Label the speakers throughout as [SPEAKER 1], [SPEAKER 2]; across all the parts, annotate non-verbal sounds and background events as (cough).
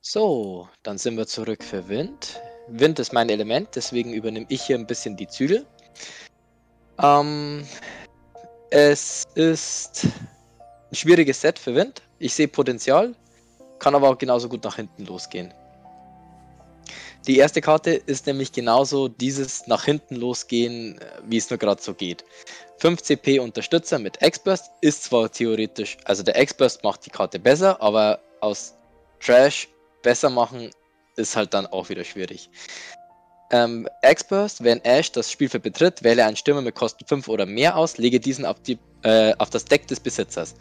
[SPEAKER 1] So, dann sind wir zurück für Wind. Wind ist mein Element, deswegen übernehme ich hier ein bisschen die Zügel. Ähm, es ist ein schwieriges Set für Wind. Ich sehe Potenzial, kann aber auch genauso gut nach hinten losgehen. Die erste Karte ist nämlich genauso dieses nach hinten losgehen, wie es nur gerade so geht. 5 CP Unterstützer mit X-Burst ist zwar theoretisch, also der X-Burst macht die Karte besser, aber aus Trash besser machen ist halt dann auch wieder schwierig. Ähm, X-Burst, wenn Ash das Spielfeld betritt, wähle einen Stürmer mit Kosten 5 oder mehr aus, lege diesen auf, die, äh, auf das Deck des Besitzers.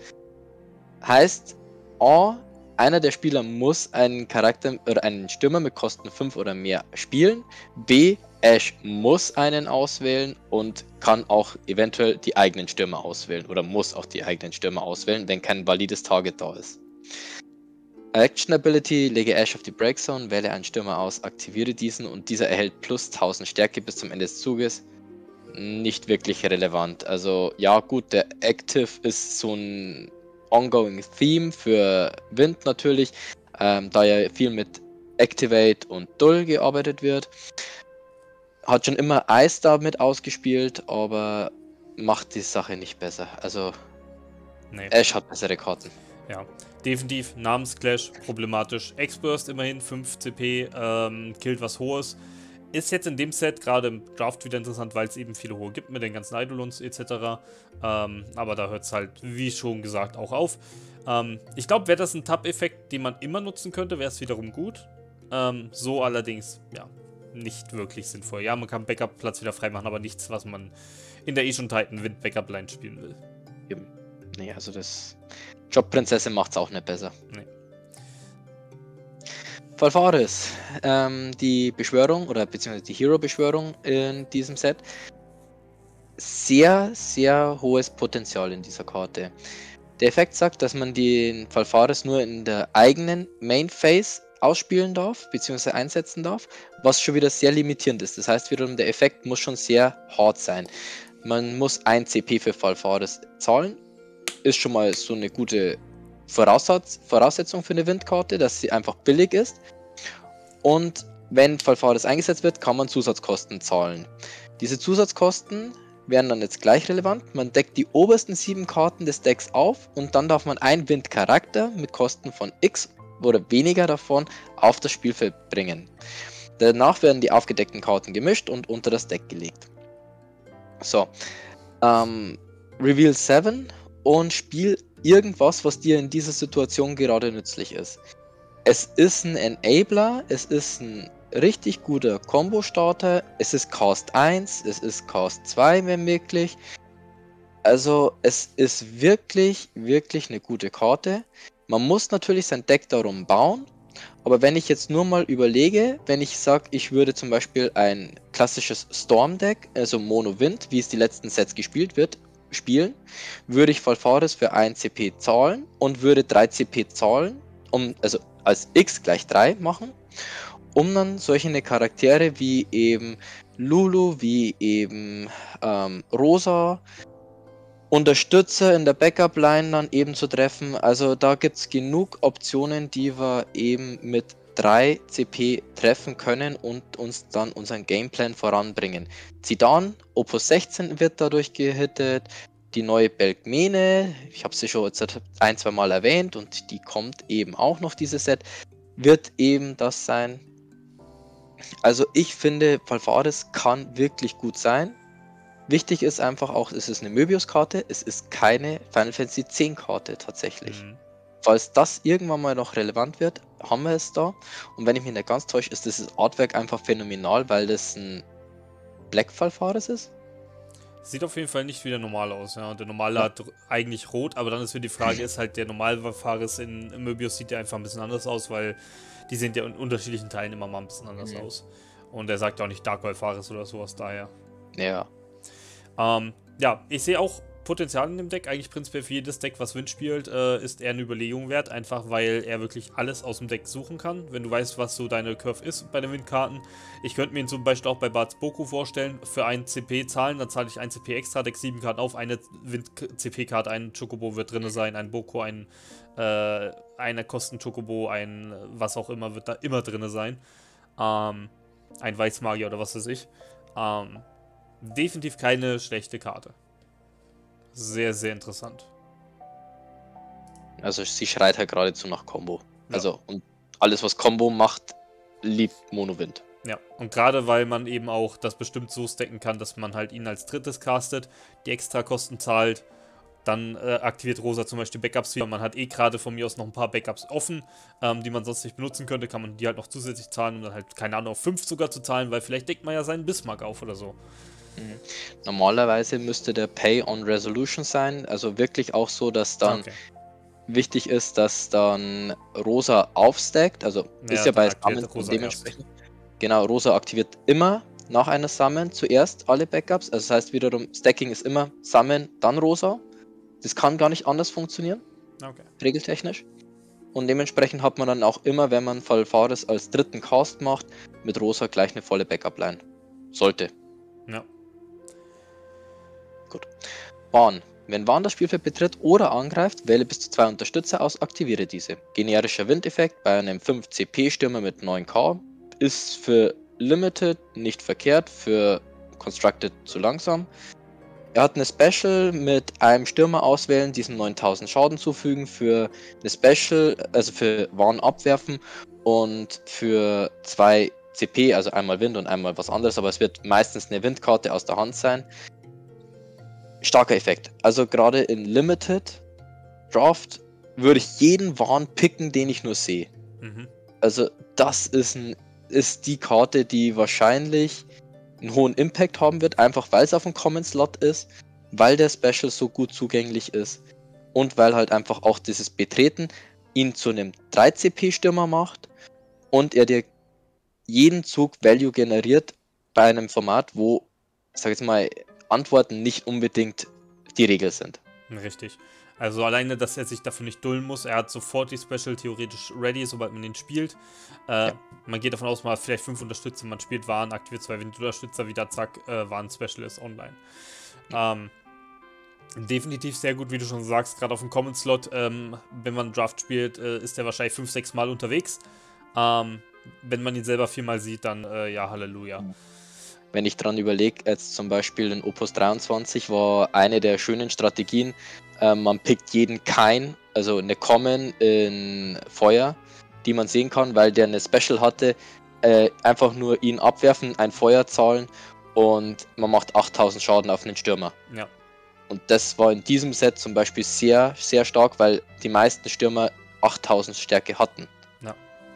[SPEAKER 1] Heißt, A, einer der Spieler muss einen Charakter oder einen Stürmer mit Kosten 5 oder mehr spielen. B, Ash muss einen auswählen und kann auch eventuell die eigenen Stürmer auswählen oder muss auch die eigenen Stürmer auswählen, wenn kein valides Target da ist. Action Ability, lege Ash auf die Break Zone, wähle einen Stürmer aus, aktiviere diesen und dieser erhält plus 1000 Stärke bis zum Ende des Zuges. Nicht wirklich relevant. Also ja gut, der Active ist so ein ongoing Theme für Wind natürlich, ähm, da ja viel mit Activate und Dull gearbeitet wird. Hat schon immer Ice damit ausgespielt, aber macht die Sache nicht besser. Also nee. Ash hat bessere Karten.
[SPEAKER 2] Ja, definitiv Namensclash problematisch. X-Burst immerhin 5 CP, ähm, killt was Hohes. Ist jetzt in dem Set gerade im Draft wieder interessant, weil es eben viele hohe gibt mit den ganzen Eidolons etc. Ähm, aber da hört es halt, wie schon gesagt, auch auf. Ähm, ich glaube, wäre das ein Tab-Effekt, den man immer nutzen könnte, wäre es wiederum gut. Ähm, so allerdings, ja, nicht wirklich sinnvoll. Ja, man kann Backup-Platz wieder freimachen, aber nichts, was man in der eh schon Titan Wind Backup-Line spielen will.
[SPEAKER 1] Nee, also das Jobprinzessin macht es auch nicht besser. Nee. Valfaris, ähm, die Beschwörung oder beziehungsweise die Hero-Beschwörung in diesem Set. Sehr, sehr hohes Potenzial in dieser Karte. Der Effekt sagt, dass man den Valfaris nur in der eigenen Main Phase ausspielen darf, beziehungsweise einsetzen darf, was schon wieder sehr limitierend ist. Das heißt wiederum, der Effekt muss schon sehr hart sein. Man muss ein CP für Valfaris zahlen ist schon mal so eine gute Voraussatz, Voraussetzung für eine Windkarte, dass sie einfach billig ist. Und wenn Falfaris eingesetzt wird, kann man Zusatzkosten zahlen. Diese Zusatzkosten werden dann jetzt gleich relevant. Man deckt die obersten sieben Karten des Decks auf und dann darf man einen Windcharakter mit Kosten von X oder weniger davon auf das Spielfeld bringen. Danach werden die aufgedeckten Karten gemischt und unter das Deck gelegt. So. Ähm, Reveal 7 und spiel irgendwas, was dir in dieser Situation gerade nützlich ist. Es ist ein Enabler, es ist ein richtig guter Combo-Starter, es ist Cast 1, es ist Cast 2, wenn möglich. Also es ist wirklich, wirklich eine gute Karte. Man muss natürlich sein Deck darum bauen, aber wenn ich jetzt nur mal überlege, wenn ich sage, ich würde zum Beispiel ein klassisches Storm-Deck, also Mono-Wind, wie es die letzten Sets gespielt wird, spielen, würde ich Valfaris für 1 CP zahlen und würde 3 CP zahlen, um, also als x gleich 3 machen, um dann solche Charaktere wie eben Lulu, wie eben ähm, Rosa, Unterstützer in der Backup-Line dann eben zu treffen. Also da gibt es genug Optionen, die wir eben mit 3 CP treffen können und uns dann unseren Gameplan voranbringen. Zidane, Opus 16 wird dadurch gehittet, die neue Belkmene, ich habe sie schon ein, zwei Mal erwähnt und die kommt eben auch noch, dieses Set, wird eben das sein. Also ich finde, Valfaris kann wirklich gut sein. Wichtig ist einfach auch, es ist eine Möbius-Karte, es ist keine Final Fantasy 10 Karte tatsächlich. Mhm. Falls das irgendwann mal noch relevant wird, haben wir es da. Und wenn ich mich nicht ganz täusche, ist dieses Artwork einfach phänomenal, weil das ein Black-Fallfahrers ist.
[SPEAKER 2] Sieht auf jeden Fall nicht wie der normale aus, ja. Und der normale ja. hat eigentlich rot, aber dann ist für die Frage, ist halt der normale Fares in Möbius sieht ja einfach ein bisschen anders aus, weil die sehen ja in unterschiedlichen Teilen immer mal ein bisschen anders mhm. aus. Und er sagt ja auch nicht Dark Fares oder sowas daher.
[SPEAKER 1] Ja.
[SPEAKER 2] Ähm, ja, ich sehe auch Potenzial in dem Deck, eigentlich prinzipiell für jedes Deck, was Wind spielt, äh, ist er eine Überlegung wert, einfach weil er wirklich alles aus dem Deck suchen kann. Wenn du weißt, was so deine Curve ist bei den Windkarten. Ich könnte mir ihn zum Beispiel auch bei Bart's Boku vorstellen, für ein CP zahlen, dann zahle ich ein CP extra, deck 7 Karten auf, eine Wind-CP-Karte, ein Chocobo wird drin sein, ein Boku, ein äh, einer kosten Chocobo, ein was auch immer wird da immer drin sein. Ähm, ein Weißmagier oder was weiß ich. Ähm, definitiv keine schlechte Karte. Sehr, sehr interessant.
[SPEAKER 1] Also sie schreit halt geradezu nach Combo. Ja. Also und alles, was Combo macht, liebt Monowind.
[SPEAKER 2] Ja, und gerade weil man eben auch das bestimmt so stacken kann, dass man halt ihn als drittes castet, die extra Kosten zahlt, dann äh, aktiviert Rosa zum Beispiel Backups wieder. Man hat eh gerade von mir aus noch ein paar Backups offen, ähm, die man sonst nicht benutzen könnte, kann man die halt noch zusätzlich zahlen, um dann halt, keine Ahnung, auf 5 sogar zu zahlen, weil vielleicht deckt man ja seinen Bismarck auf oder so.
[SPEAKER 1] Mhm. Normalerweise müsste der Pay on Resolution sein, also wirklich auch so, dass dann okay wichtig ist, dass dann Rosa aufstackt, also ja, ist ja bei Summons dementsprechend. Erst. Genau, Rosa aktiviert immer nach einer Summon zuerst alle Backups, also das heißt wiederum, Stacking ist immer Summon, dann Rosa. Das kann gar nicht anders funktionieren, okay. regeltechnisch. Und dementsprechend hat man dann auch immer, wenn man Falfares als dritten Cast macht, mit Rosa gleich eine volle Backup-Line. Sollte.
[SPEAKER 2] Ja.
[SPEAKER 1] Gut. Bahn. Wenn Warn das Spielfeld betritt oder angreift, wähle bis zu zwei Unterstützer aus, aktiviere diese. Generischer Windeffekt bei einem 5 CP Stürmer mit 9k ist für Limited nicht verkehrt, für Constructed zu langsam. Er hat eine Special mit einem Stürmer auswählen, diesen 9000 Schaden zufügen, für eine Special, also für Warn abwerfen und für zwei CP, also einmal Wind und einmal was anderes, aber es wird meistens eine Windkarte aus der Hand sein starker Effekt. Also gerade in Limited Draft würde ich jeden Warn picken, den ich nur sehe. Mhm. Also das ist, ein, ist die Karte, die wahrscheinlich einen hohen Impact haben wird, einfach weil es auf dem Common Slot ist, weil der Special so gut zugänglich ist und weil halt einfach auch dieses Betreten ihn zu einem 3CP-Stürmer macht und er dir jeden Zug Value generiert bei einem Format, wo, sag ich jetzt mal, Antworten nicht unbedingt die Regel sind.
[SPEAKER 2] Richtig. Also alleine, dass er sich dafür nicht dulden muss. Er hat sofort die Special theoretisch ready, sobald man ihn spielt. Äh, ja. Man geht davon aus, man hat vielleicht fünf Unterstützer, man spielt Waren, aktiviert zwei Unterstützer, wieder zack, äh, Waren Specialist online. Ähm, definitiv sehr gut, wie du schon sagst, gerade auf dem Common Slot. Ähm, wenn man Draft spielt, äh, ist er wahrscheinlich fünf, sechs Mal unterwegs. Ähm, wenn man ihn selber viermal sieht, dann äh, ja, Halleluja. Mhm.
[SPEAKER 1] Wenn ich dran überlege, jetzt zum Beispiel in Opus 23 war eine der schönen Strategien, äh, man pickt jeden Kein, also eine Common in Feuer, die man sehen kann, weil der eine Special hatte, äh, einfach nur ihn abwerfen, ein Feuer zahlen und man macht 8000 Schaden auf einen Stürmer.
[SPEAKER 2] Ja.
[SPEAKER 1] Und das war in diesem Set zum Beispiel sehr, sehr stark, weil die meisten Stürmer 8000 Stärke hatten.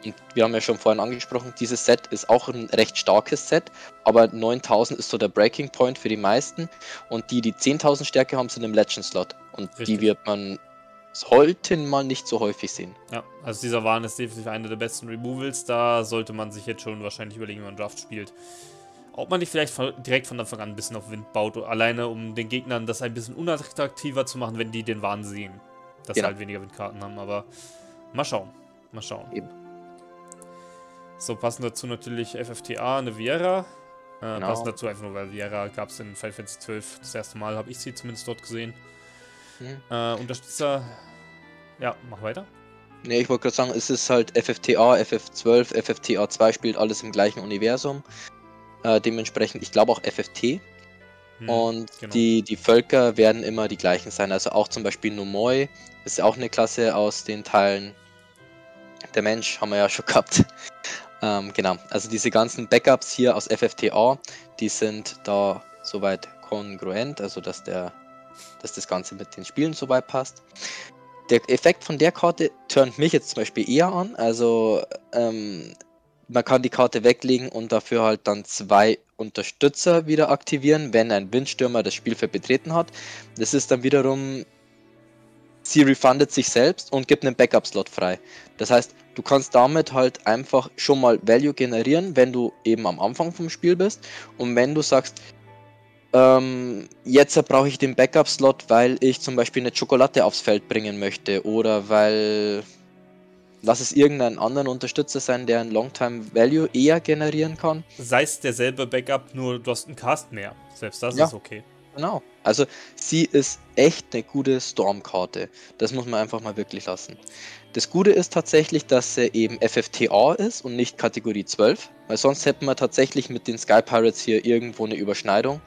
[SPEAKER 1] Und wir haben ja schon vorhin angesprochen, dieses Set ist auch ein recht starkes Set, aber 9000 ist so der Breaking Point für die meisten. Und die, die 10.000 Stärke haben, sind im Legend Slot. Und Richtig. die wird man sollten mal nicht so häufig sehen.
[SPEAKER 2] Ja, also dieser Wahn ist definitiv einer der besten Removals. Da sollte man sich jetzt schon wahrscheinlich überlegen, wenn man Draft spielt. Ob man nicht vielleicht direkt von Anfang an ein bisschen auf Wind baut, alleine um den Gegnern das ein bisschen unattraktiver zu machen, wenn die den Wahn sehen. Dass genau. sie halt weniger Windkarten haben, aber mal schauen. Mal schauen. Eben. So, passend dazu natürlich FFTA, eine Viera. Äh, genau. Passend dazu einfach nur, weil Viera gab es in Final Fantasy 12 das erste Mal, habe ich sie zumindest dort gesehen. Mhm. Äh, Unterstützer, ja, mach weiter.
[SPEAKER 1] Ne, ich wollte gerade sagen, es ist halt FFTA, FF12, FFTA 2 spielt alles im gleichen Universum. Äh, dementsprechend, ich glaube auch FFT. Hm, und genau. die, die Völker werden immer die gleichen sein. Also auch zum Beispiel Nomoi ist auch eine Klasse aus den Teilen. Der Mensch haben wir ja schon gehabt. Ähm, genau, also diese ganzen Backups hier aus FFTA, die sind da soweit kongruent, also dass der, dass das Ganze mit den Spielen soweit passt. Der Effekt von der Karte turnt mich jetzt zum Beispiel eher an, also ähm, man kann die Karte weglegen und dafür halt dann zwei Unterstützer wieder aktivieren, wenn ein Windstürmer das Spielfeld betreten hat. Das ist dann wiederum sie refundet sich selbst und gibt einen Backup-Slot frei. Das heißt, du kannst damit halt einfach schon mal Value generieren, wenn du eben am Anfang vom Spiel bist. Und wenn du sagst, ähm, jetzt brauche ich den Backup-Slot, weil ich zum Beispiel eine Schokolade aufs Feld bringen möchte oder weil lass es irgendeinen anderen Unterstützer sein, der ein Longtime Value eher generieren kann.
[SPEAKER 2] Sei es derselbe Backup, nur du hast einen Cast mehr. Selbst das ja. ist okay.
[SPEAKER 1] Genau. Also sie ist echt eine gute Storm-Karte. Das muss man einfach mal wirklich lassen. Das Gute ist tatsächlich, dass sie eben FFTA ist und nicht Kategorie 12, weil sonst hätten wir tatsächlich mit den Sky Pirates hier irgendwo eine Überschneidung.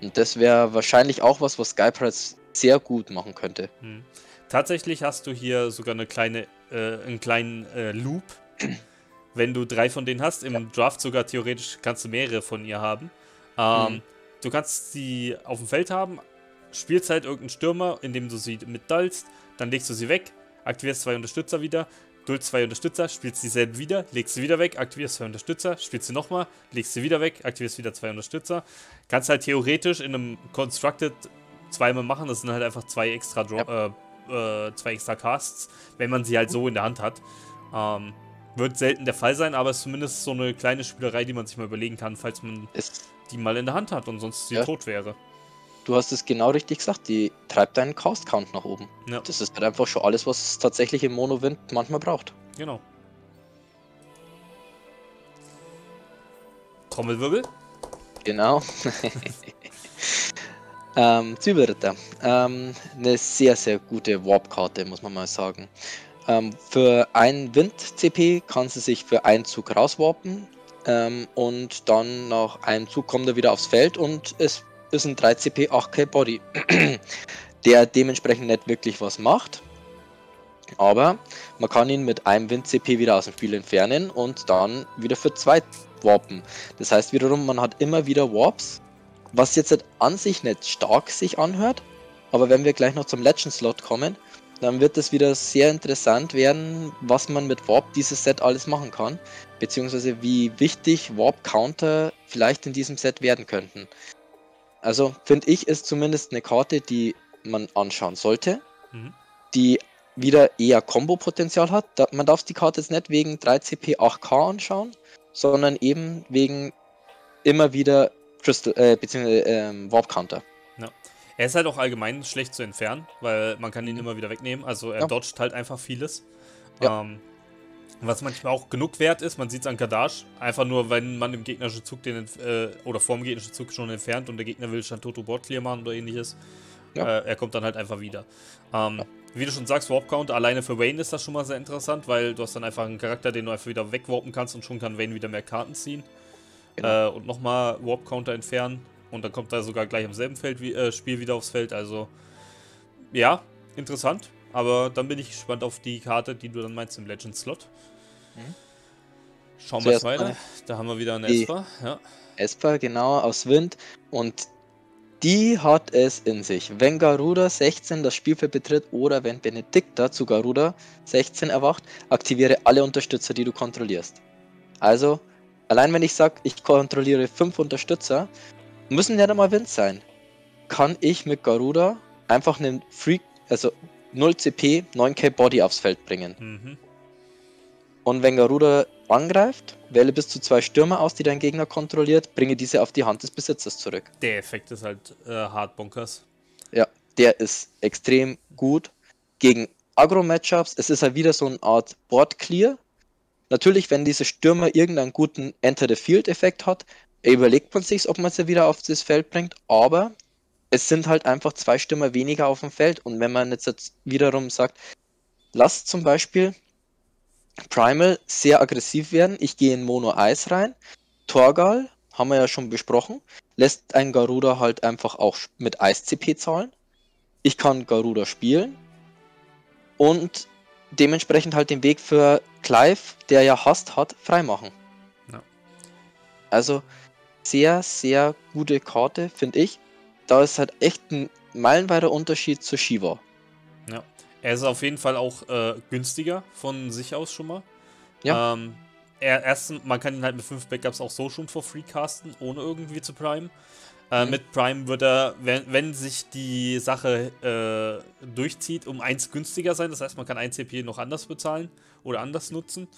[SPEAKER 1] Und das wäre wahrscheinlich auch was, was Sky Pirates sehr gut machen könnte. Hm.
[SPEAKER 2] Tatsächlich hast du hier sogar eine kleine, äh, einen kleinen äh, Loop. Wenn du drei von denen hast, im Draft sogar theoretisch kannst du mehrere von ihr haben. Ähm, hm. Du kannst sie auf dem Feld haben, spielst halt irgendeinen Stürmer, indem du sie mit dullst, dann legst du sie weg, aktivierst zwei Unterstützer wieder, duldst zwei Unterstützer, spielst dieselben wieder, legst sie wieder weg, aktivierst zwei Unterstützer, spielst sie nochmal, legst sie wieder weg, aktivierst wieder zwei Unterstützer. Kannst halt theoretisch in einem Constructed zweimal machen, das sind halt einfach zwei extra Draw, ja. äh, äh, zwei extra Casts, wenn man sie halt so in der Hand hat. Ähm, wird selten der Fall sein, aber es ist zumindest so eine kleine Spielerei, die man sich mal überlegen kann, falls man ist die mal in der Hand hat und sonst sie ja. tot wäre.
[SPEAKER 1] Du hast es genau richtig gesagt, die treibt deinen Cast-Count nach oben. Ja. Das ist halt einfach schon alles, was es tatsächlich im Mono-Wind manchmal braucht.
[SPEAKER 2] Genau. Trommelwirbel?
[SPEAKER 1] Genau. (laughs) ähm, Zwiebelritter. Ähm, eine sehr, sehr gute Warp-Karte, muss man mal sagen. Ähm, für einen Wind-CP kann sie sich für einen Zug rauswarpen. Ähm, und dann nach einem Zug kommt er wieder aufs Feld und es ist ein 3CP 8K Body, (clears throat) der dementsprechend nicht wirklich was macht. Aber man kann ihn mit einem Wind-CP wieder aus dem Spiel entfernen und dann wieder für zwei warpen. Das heißt wiederum, man hat immer wieder Warps, was jetzt an sich nicht stark sich anhört, aber wenn wir gleich noch zum Legend-Slot kommen, dann wird es wieder sehr interessant werden, was man mit Warp dieses Set alles machen kann, beziehungsweise wie wichtig Warp Counter vielleicht in diesem Set werden könnten. Also finde ich, ist zumindest eine Karte, die man anschauen sollte, mhm. die wieder eher Combo-Potenzial hat. Man darf die Karte jetzt nicht wegen 3CP 8K anschauen, sondern eben wegen immer wieder Crystal, äh, beziehungsweise ähm, Warp Counter.
[SPEAKER 2] Er ist halt auch allgemein schlecht zu entfernen, weil man kann ihn immer wieder wegnehmen. Also er ja. dodgt halt einfach vieles. Ja. Ähm, was manchmal auch genug wert ist, man sieht es an Kadash, einfach nur, wenn man im gegnerischen Zug den, äh, oder vor dem gegnerischen Zug schon entfernt und der Gegner will Shantoto Board Clear machen oder ähnliches. Ja. Äh, er kommt dann halt einfach wieder. Ähm, ja. Wie du schon sagst, Warp Count alleine für Wayne ist das schon mal sehr interessant, weil du hast dann einfach einen Charakter, den du einfach wieder wegwarpen kannst und schon kann Wayne wieder mehr Karten ziehen. Genau. Äh, und nochmal Warp Counter entfernen. Und dann kommt er sogar gleich im selben Feld wie, äh, Spiel wieder aufs Feld. Also, ja, interessant. Aber dann bin ich gespannt auf die Karte, die du dann meinst im Legend-Slot. Mhm. Schauen wir jetzt weiter. Da haben wir wieder einen Esper. Ja.
[SPEAKER 1] Esper, genau, aus Wind. Und die hat es in sich. Wenn Garuda 16 das Spielfeld betritt oder wenn Benedikta zu Garuda 16 erwacht, aktiviere alle Unterstützer, die du kontrollierst. Also, allein wenn ich sage, ich kontrolliere 5 Unterstützer, müssen ja mal Wind sein. Kann ich mit Garuda einfach einen Free, also 0 CP, 9k Body aufs Feld bringen. Mhm. Und wenn Garuda angreift, wähle bis zu zwei Stürmer aus, die dein Gegner kontrolliert, bringe diese auf die Hand des Besitzers zurück.
[SPEAKER 2] Der Effekt ist halt äh, hart bunkers.
[SPEAKER 1] Ja, der ist extrem gut gegen Agro-Matchups. Es ist halt wieder so eine Art Board-Clear. Natürlich, wenn diese Stürmer irgendeinen guten Enter-the-Field-Effekt hat, überlegt man sich, ob man sie wieder auf das Feld bringt, aber es sind halt einfach zwei Stürmer weniger auf dem Feld. Und wenn man jetzt wiederum sagt, lasst zum Beispiel Primal sehr aggressiv werden, ich gehe in Mono Eis rein, Torgal, haben wir ja schon besprochen, lässt ein Garuda halt einfach auch mit Eis-CP zahlen. Ich kann Garuda spielen und dementsprechend halt den Weg für Clive, der ja Hast hat, freimachen. Ja. Also sehr, sehr gute Karte, finde ich. Da ist halt echt ein meilenweiter Unterschied zu Shiva.
[SPEAKER 2] Ja, er ist auf jeden Fall auch äh, günstiger von sich aus schon mal. Ja. Ähm, er, erstens, man kann ihn halt mit 5 Backups auch so schon for free casten, ohne irgendwie zu Prime. Äh, mhm. Mit Prime wird er, wenn, wenn sich die Sache äh, durchzieht, um 1 günstiger sein. Das heißt, man kann 1 CP noch anders bezahlen oder anders nutzen.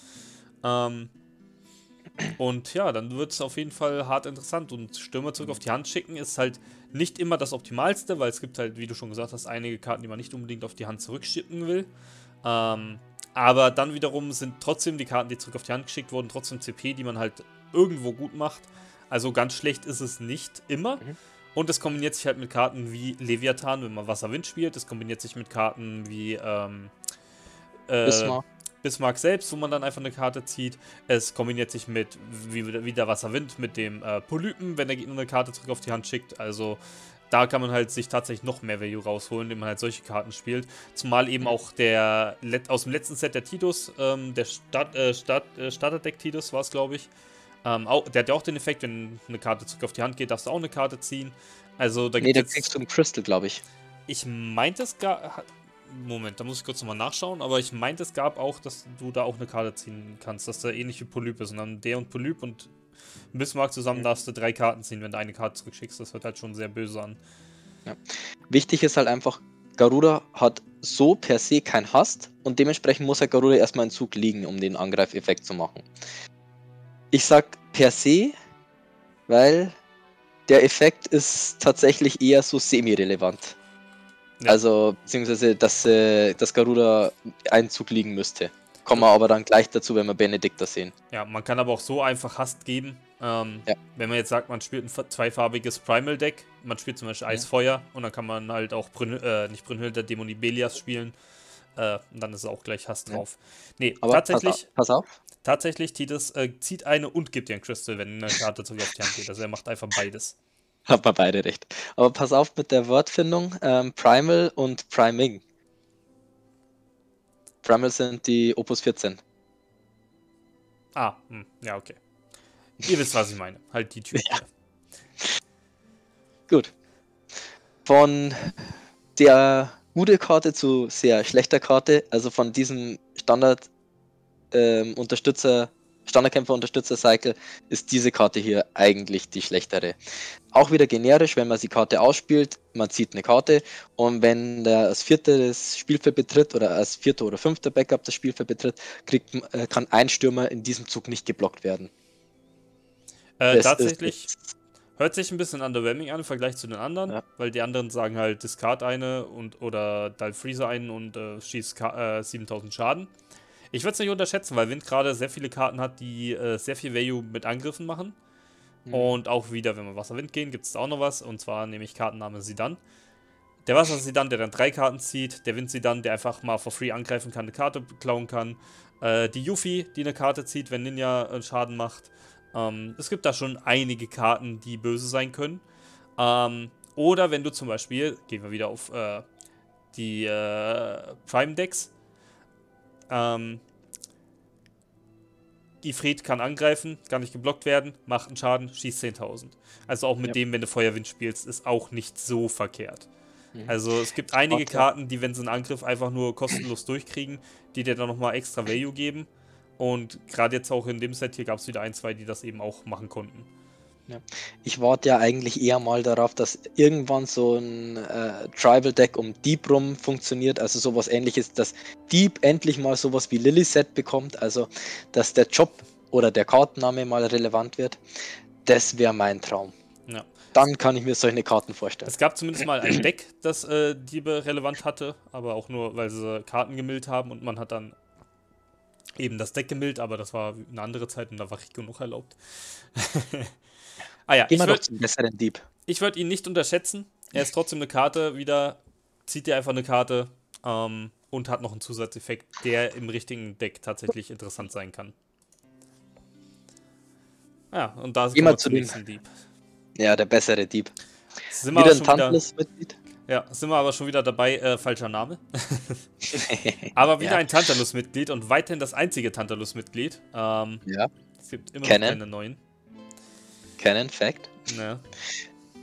[SPEAKER 2] Ähm, und ja, dann wird es auf jeden Fall hart interessant. Und Stürmer zurück auf die Hand schicken ist halt nicht immer das Optimalste, weil es gibt halt, wie du schon gesagt hast, einige Karten, die man nicht unbedingt auf die Hand zurückschicken will. Ähm, aber dann wiederum sind trotzdem die Karten, die zurück auf die Hand geschickt wurden, trotzdem CP, die man halt irgendwo gut macht. Also ganz schlecht ist es nicht immer. Mhm. Und es kombiniert sich halt mit Karten wie Leviathan, wenn man Wasserwind spielt. Es kombiniert sich mit Karten wie ähm, äh, Bismarck. Bismarck selbst, wo man dann einfach eine Karte zieht. Es kombiniert sich mit wie, wie der Wasserwind mit dem äh, Polypen, wenn der Gegner eine Karte zurück auf die Hand schickt. Also da kann man halt sich tatsächlich noch mehr Value rausholen, indem man halt solche Karten spielt. Zumal eben auch der aus dem letzten Set der Tidus, ähm, der Start, äh, Start, äh, Starterdeck Tidus war es, glaube ich. Ähm, auch, der hat ja auch den Effekt, wenn eine Karte zurück auf die Hand geht, darfst du auch eine Karte ziehen. Also da
[SPEAKER 1] nee, da kriegst du einen Crystal, glaube ich.
[SPEAKER 2] Ich meinte es gar. Moment, da muss ich kurz nochmal nachschauen, aber ich meinte, es gab auch, dass du da auch eine Karte ziehen kannst, dass da ähnlich wie Polyp ist. Und dann der und Polyp und Bismarck zusammen mhm. darfst du drei Karten ziehen, wenn du eine Karte zurückschickst. Das hört halt schon sehr böse an.
[SPEAKER 1] Ja. Wichtig ist halt einfach, Garuda hat so per se kein Hast und dementsprechend muss halt Garuda erstmal in Zug liegen, um den Angreifeffekt zu machen. Ich sag per se, weil der Effekt ist tatsächlich eher so semi-relevant. Ja. Also, beziehungsweise, dass, äh, dass Garuda einen Zug liegen müsste. Kommen wir aber dann gleich dazu, wenn wir Benedikta sehen.
[SPEAKER 2] Ja, man kann aber auch so einfach Hast geben. Ähm, ja. Wenn man jetzt sagt, man spielt ein zweifarbiges Primal-Deck, man spielt zum Beispiel Eisfeuer und dann kann man halt auch Brün äh, nicht Brünnhilder, Dämonie Belias spielen. Äh, und dann ist auch gleich Hass drauf. Ja. Nee, aber tatsächlich.
[SPEAKER 1] Pass auf.
[SPEAKER 2] Tatsächlich, Titus äh, zieht eine und gibt dir ein Crystal, wenn eine Karte zurück auf die Hand geht. Also er macht einfach beides. (laughs)
[SPEAKER 1] Hat man beide recht. Aber pass auf mit der Wortfindung. Ähm, Primal und Priming. Primal sind die Opus 14.
[SPEAKER 2] Ah, hm, ja, okay. Ihr wisst, was ich meine. Halt die Tür. (laughs) Ja.
[SPEAKER 1] Gut. Von der gute Karte zu sehr schlechter Karte, also von diesem Standard ähm, Unterstützer Standardkämpfer-Unterstützer-Cycle ist diese Karte hier eigentlich die schlechtere. Auch wieder generisch, wenn man die Karte ausspielt, man zieht eine Karte und wenn der als vierte das Spielfeld betritt oder als vierter oder fünfter Backup das Spielfeld betritt, kriegt, äh, kann ein Stürmer in diesem Zug nicht geblockt werden.
[SPEAKER 2] Äh, tatsächlich hört sich ein bisschen underwhelming an im Vergleich zu den anderen, ja. weil die anderen sagen halt Discard eine und oder Dive Freezer einen und äh, schießt äh, 7000 Schaden. Ich würde es nicht unterschätzen, weil Wind gerade sehr viele Karten hat, die äh, sehr viel Value mit Angriffen machen. Mhm. Und auch wieder, wenn wir Wasserwind gehen, gibt es auch noch was. Und zwar nehme ich Kartenname Sidan. Der Wasser Sidan, der dann drei Karten zieht. Der Wind Sidan, der einfach mal for free angreifen kann, eine Karte klauen kann. Äh, die Yuffie, die eine Karte zieht, wenn Ninja äh, Schaden macht. Ähm, es gibt da schon einige Karten, die böse sein können. Ähm, oder wenn du zum Beispiel, gehen wir wieder auf äh, die äh, Prime Decks, ähm, Ifrit kann angreifen, kann nicht geblockt werden, macht einen Schaden, schießt 10.000. Also auch mit ja. dem, wenn du Feuerwind spielst, ist auch nicht so verkehrt. Mhm. Also es gibt einige okay. Karten, die, wenn sie einen Angriff einfach nur kostenlos durchkriegen, die dir dann nochmal extra Value geben. Und gerade jetzt auch in dem Set hier gab es wieder ein, zwei, die das eben auch machen konnten.
[SPEAKER 1] Ja. Ich warte ja eigentlich eher mal darauf, dass irgendwann so ein äh, Tribal Deck um Deep rum funktioniert, also sowas ähnliches, dass Deep endlich mal sowas wie Lily Set bekommt, also dass der Job oder der Kartenname mal relevant wird. Das wäre mein Traum. Ja. Dann kann ich mir solche Karten vorstellen.
[SPEAKER 2] Es gab zumindest mal ein Deck, das äh, Diebe relevant hatte, aber auch nur, weil sie Karten gemillt haben und man hat dann eben das Deck gemillt, aber das war eine andere Zeit und da war ich genug erlaubt. (laughs)
[SPEAKER 1] Ah ja, Immer ich würd, besseren Dieb.
[SPEAKER 2] Ich würde ihn nicht unterschätzen. Er ist trotzdem eine Karte wieder, zieht dir einfach eine Karte ähm, und hat noch einen Zusatzeffekt, der im richtigen Deck tatsächlich interessant sein kann. Ja, und da
[SPEAKER 1] sind wir zum nächsten Dieb. Ja, der bessere Dieb.
[SPEAKER 2] Sind wieder ein Tantalus-Mitglied? Ja, sind wir aber schon wieder dabei, äh, falscher Name. (laughs) (laughs) aber wieder ja. ein Tantalus-Mitglied und weiterhin das einzige Tantalus-Mitglied. Ähm,
[SPEAKER 1] ja.
[SPEAKER 2] Es gibt immer Kennen. keine neuen.
[SPEAKER 1] Canon Fact. Ja.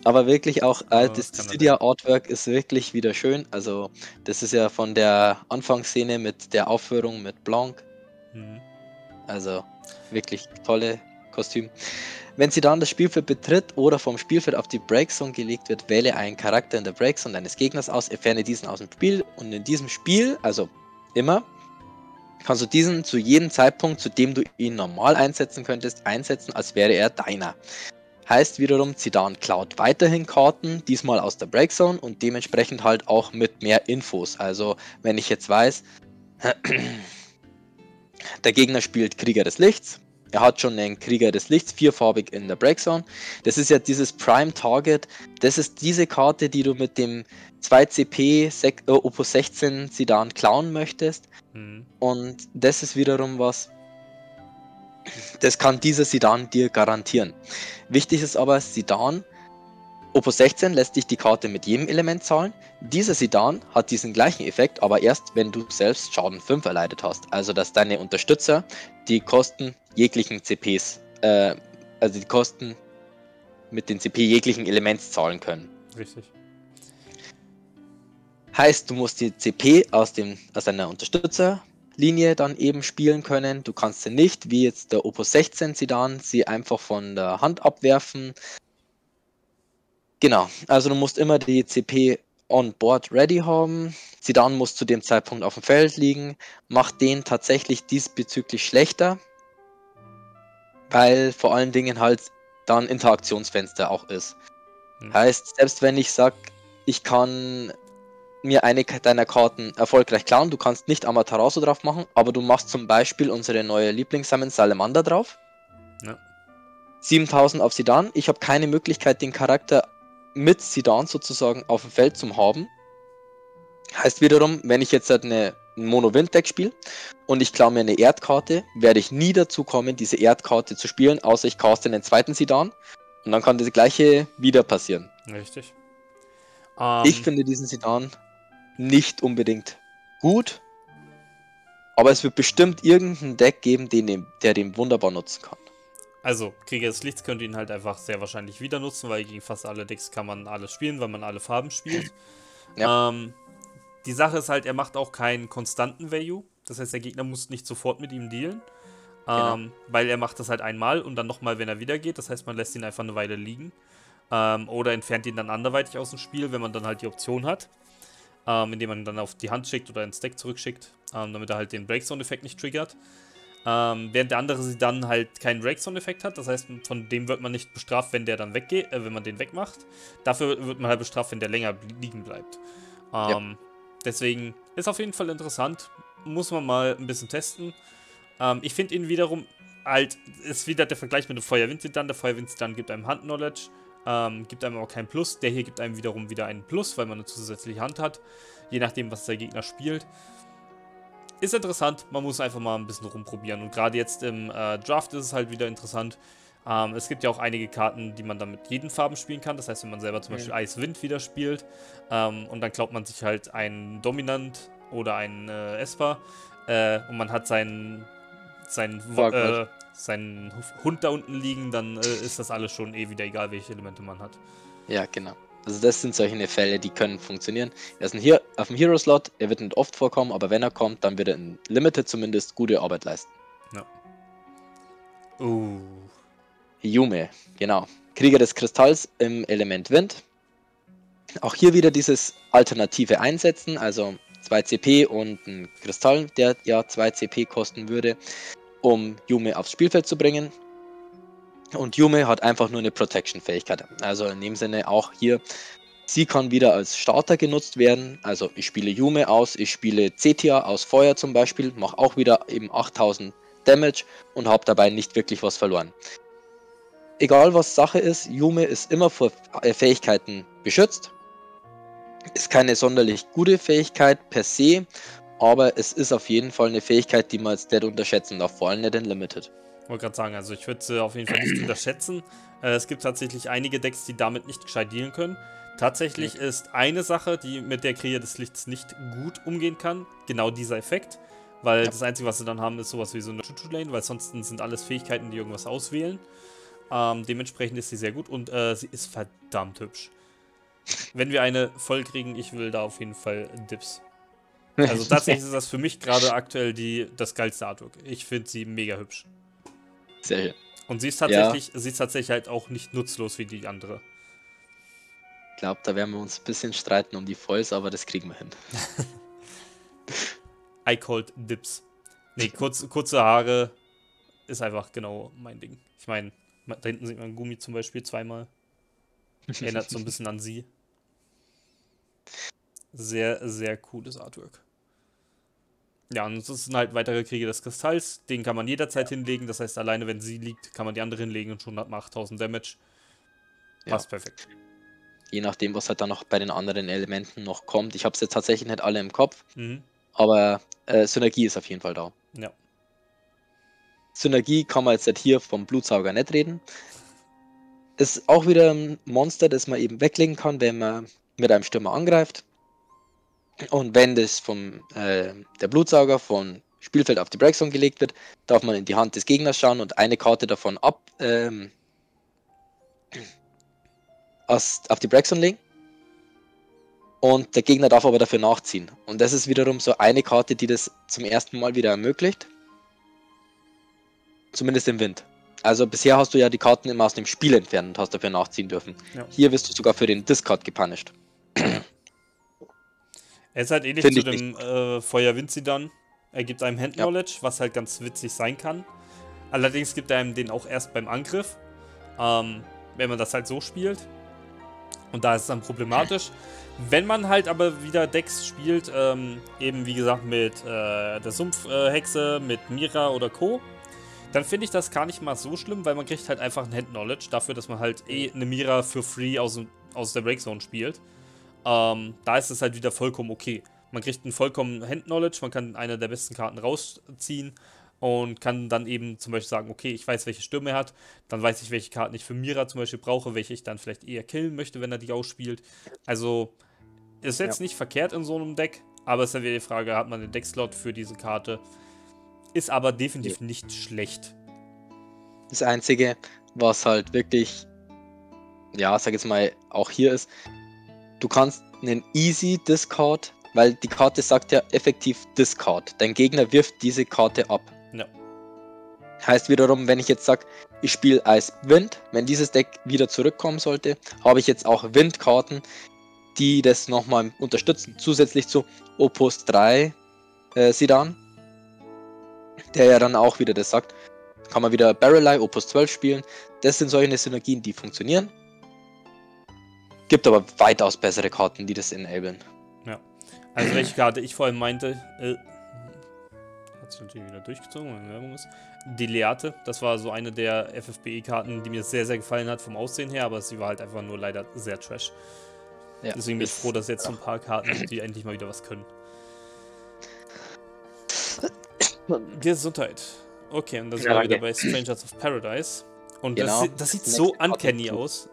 [SPEAKER 1] Aber wirklich auch, äh, das, das Cydia Artwork ist wirklich wieder schön. Also, das ist ja von der Anfangsszene mit der Aufführung mit Blanc. Mhm. Also, wirklich tolle Kostüm. Wenn sie dann das Spielfeld betritt oder vom Spielfeld auf die Breakzone gelegt wird, wähle einen Charakter in der Breakzone deines Gegners aus, entferne diesen aus dem Spiel und in diesem Spiel, also immer, kannst du diesen zu jedem Zeitpunkt, zu dem du ihn normal einsetzen könntest, einsetzen, als wäre er deiner. Heißt wiederum, Zidane klaut weiterhin Karten, diesmal aus der Breakzone und dementsprechend halt auch mit mehr Infos. Also, wenn ich jetzt weiß, (clears throat) der Gegner spielt Krieger des Lichts, Er hat schon einen Krieger des Lichts, vierfarbig in der Breakzone. Das ist ja dieses Prime Target. Das ist diese Karte, die du mit dem 2CP Sek äh, Opus 16 Sidan klauen möchtest. Mhm. Und das ist wiederum was, das kann dieser Sidan dir garantieren. Wichtig ist aber, Sidan Opus 16 lässt dich die Karte mit jedem Element zahlen. Dieser Sidan hat diesen gleichen Effekt, aber erst wenn du selbst Schaden 5 erleidet hast. Also dass deine Unterstützer die Kosten jeglichen CPs, äh, also die Kosten mit den CP jeglichen Elements zahlen können.
[SPEAKER 2] Richtig.
[SPEAKER 1] Heißt, du musst die CP aus, dem, aus deiner Unterstützerlinie dann eben spielen können. Du kannst sie nicht, wie jetzt der Opus 16 Sidan, sie einfach von der Hand abwerfen, Genau, also du musst immer die CP on board ready haben. Zidane muss zu dem Zeitpunkt auf dem Feld liegen, macht den tatsächlich diesbezüglich schlechter, weil vor allen Dingen halt dann Interaktionsfenster auch ist. Hm. Heißt, selbst wenn ich sag, ich kann mir eine deiner Karten erfolgreich klauen, du kannst nicht Amaterasu drauf machen, aber du machst zum Beispiel unsere neue Lieblingssamen Salamander drauf. Ja. 7000 auf Sidan. Ich habe keine Möglichkeit, den Charakter mit Sidan sozusagen auf dem Feld zum haben. Heißt wiederum, wenn ich jetzt halt eine Mono-Wind-Deck spiele und ich klaue mir eine Erdkarte, werde ich nie dazu kommen, diese Erdkarte zu spielen, außer ich caste einen zweiten Sidan. Und dann kann das gleiche wieder passieren.
[SPEAKER 2] Richtig.
[SPEAKER 1] Um... Ich ähm. finde diesen Sidan nicht unbedingt gut, aber es wird bestimmt irgendein Deck geben, den, der den wunderbar nutzen kann.
[SPEAKER 2] Also, Krieger des Lichts könnte ihn halt einfach sehr wahrscheinlich wieder nutzen, weil gegen fast alle Decks kann man alles spielen, weil man alle Farben spielt. (clears throat) Ja. Ähm, die Sache ist halt, er macht auch keinen konstanten Value. Das heißt, der Gegner muss nicht sofort mit ihm dealen. Genau. Ähm, weil er macht das halt einmal und dann nochmal, wenn er wieder geht. Das heißt, man lässt ihn einfach eine Weile liegen. Ähm, oder entfernt ihn dann anderweitig aus dem Spiel, wenn man dann halt die Option hat. Ähm, indem man ihn dann auf die Hand schickt oder ins Deck zurückschickt, ähm, damit er halt den Breakzone-Effekt nicht triggert. Ähm, während der andere sie dann halt keinen Breakzone-Effekt hat. Das heißt, von dem wird man nicht bestraft, wenn der dann weggeht, äh, wenn man den wegmacht. Dafür wird man halt bestraft, wenn der länger liegen bleibt. Ähm, ja. Deswegen ist auf jeden Fall interessant. Muss man mal ein bisschen testen. Ähm, ich finde ihn wiederum halt, ist wieder der Vergleich mit dem Feuerwind dann. Der Feuerwind dann gibt einem Hand-Knowledge, ähm, gibt einem auch kein Plus. Der hier gibt einem wiederum wieder einen Plus, weil man eine zusätzliche Hand hat. Je nachdem, was der Gegner spielt ist interessant, man muss einfach mal ein bisschen rumprobieren. Und gerade jetzt im äh, Draft ist es halt wieder interessant. Ähm, es gibt ja auch einige Karten, die man dann mit jeden Farben spielen kann. Das heißt, wenn man selber zum Beispiel Eis-Wind wieder spielt ähm, und dann glaubt man sich halt einen Dominant oder einen äh, Esper äh, und man hat seinen, seinen, äh, seinen Hund da unten liegen, dann äh, ist das alles schon eh wieder egal, welche Elemente man hat.
[SPEAKER 1] Ja, genau. Also das sind solche Fälle, die können funktionieren. Er ist ein Hier auf dem Hero-Slot, er wird nicht oft vorkommen, aber wenn er kommt, dann wird er in Limited zumindest gute Arbeit leisten. Ja. Uh. Yume, genau. Krieger des Kristalls im Element Wind. Auch hier wieder dieses alternative Einsetzen, also 2 CP und ein Kristall, der ja 2 CP kosten würde, um Yume aufs Spielfeld zu bringen. Und Yume hat einfach nur eine Protection-Fähigkeit. Also in dem Sinne auch hier, sie kann wieder als Starter genutzt werden. Also ich spiele Yume aus, ich spiele Zetia aus Feuer zum Beispiel, mache auch wieder eben 8000 Damage und habe dabei nicht wirklich was verloren. Egal was Sache ist, Yume ist immer vor äh, Fähigkeiten beschützt. Ist keine sonderlich gute Fähigkeit per se, aber es ist auf jeden Fall eine Fähigkeit, die man jetzt nicht unterschätzen darf, vor allem nicht in Limited
[SPEAKER 2] wollte gerade sagen, also ich würde sie auf jeden Fall nicht (clears throat) unterschätzen. Äh, es gibt tatsächlich einige Decks, die damit nicht gescheit dealen können. Tatsächlich okay. ist eine Sache, die mit der Krieger des Lichts nicht gut umgehen kann, genau dieser Effekt. Weil ja. das Einzige, was sie dann haben, ist sowas wie so eine Chuchu-Lane, weil sonst sind alles Fähigkeiten, die irgendwas auswählen. Ähm, dementsprechend ist sie sehr gut und äh, sie ist verdammt hübsch. Wenn wir eine voll kriegen, ich will da auf jeden Fall Dips. Also (laughs) tatsächlich ist das für mich gerade aktuell die, das geilste Artwork. Ich finde sie mega hübsch. Sehr. Und sie ist tatsächlich, ja. sie ist tatsächlich halt auch nicht nutzlos wie die andere.
[SPEAKER 1] Ich glaube, da werden wir uns ein bisschen streiten um die Foils, aber das kriegen wir hin. (laughs)
[SPEAKER 2] I called Dips. Nee, kurz, kurze Haare ist einfach genau mein Ding. Ich meine, da hinten sieht man Gummi zum Beispiel zweimal. Erinnert so ein bisschen an sie. Sehr, sehr cooles Artwork. Ja, und das sind halt weitere Kriege des Kristalls. Den kann man jederzeit hinlegen. Das heißt, alleine wenn sie liegt, kann man die andere hinlegen und schon hat man 8000 Damage. Passt ja. perfekt.
[SPEAKER 1] Je nachdem, was halt dann noch bei den anderen Elementen noch kommt. Ich habe es jetzt tatsächlich nicht alle im Kopf. Mhm. Aber äh, Synergie ist auf jeden Fall da.
[SPEAKER 2] Ja.
[SPEAKER 1] Synergie kann man jetzt hier vom Blutsauger nicht reden. Ist auch wieder ein Monster, das man eben weglegen kann, wenn man mit einem Stürmer angreift. Und wenn das vom äh, der Blutsauger von Spielfeld auf die Breakzone gelegt wird, darf man in die Hand des Gegners schauen und eine Karte davon ab ähm, aus, auf die Breakzone legen. Und der Gegner darf aber dafür nachziehen. Und das ist wiederum so eine Karte, die das zum ersten Mal wieder ermöglicht. Zumindest im Wind. Also bisher hast du ja die Karten immer aus dem Spiel entfernt und hast dafür nachziehen dürfen. Ja. Hier wirst du sogar für den Discard gepunished.
[SPEAKER 2] Er ist halt ähnlich Find zu dem äh, Feuer Vinzidan. Er gibt einem Hand Knowledge, ja. was halt ganz witzig sein kann. Allerdings gibt er einem den auch erst beim Angriff, ähm, wenn man das halt so spielt. Und da ist es dann problematisch. Wenn man halt aber wieder Decks spielt, ähm, eben wie gesagt mit äh, der Sumpfhexe, äh, mit Mira oder Co., dann finde ich das gar nicht mal so schlimm, weil man kriegt halt einfach ein Hand-Knowledge dafür, dass man halt eh eine Mira für free aus, aus der Breakzone spielt. Ähm, da ist es halt wieder vollkommen okay. Man kriegt ein vollkommen Hand-Knowledge, man kann eine der besten Karten rausziehen und kann dann eben zum Beispiel sagen, okay, ich weiß, welche Stürme er hat, dann weiß ich, welche Karten ich für Mira zum Beispiel brauche, welche ich dann vielleicht eher killen möchte, wenn er die ausspielt. Also ist jetzt ja. nicht verkehrt in so einem Deck, aber es ist ja wieder die Frage, hat man den Deckslot für diese Karte? Ist aber definitiv ja. nicht schlecht.
[SPEAKER 1] Das Einzige, was halt wirklich, ja, sag jetzt mal, auch hier ist, du kannst einen Easy Discard, weil die Karte sagt ja effektiv Discard. Dein Gegner wirft diese Karte ab.
[SPEAKER 2] Ja.
[SPEAKER 1] Heißt wiederum, wenn ich jetzt sage, ich spiele Eis Wind, wenn dieses Deck wieder zurückkommen sollte, habe ich jetzt auch Windkarten, die das nochmal unterstützen, zusätzlich zu Opus 3 äh, Sidan der ja dann auch wieder das sagt, kann man wieder Barrel Eye Opus 12 spielen. Das sind solche Synergien, die funktionieren. Gibt aber weitaus bessere Karten, die das enablen.
[SPEAKER 2] Ja. Also welche Karte ich vor allem meinte, äh, hat sich natürlich wieder durchgezogen, wenn Werbung ist. Die Leate, das war so eine der FFBE-Karten, die mir sehr, sehr gefallen hat vom Aussehen her, aber sie war halt einfach nur leider sehr trash. Ja, Deswegen bin ich froh, dass jetzt so ein paar Karten sind, die endlich mal wieder was können. Gesundheit. Okay, und das ja, war wieder bei Strangers of Paradise. Und genau. das, das, sieht so uncanny aus.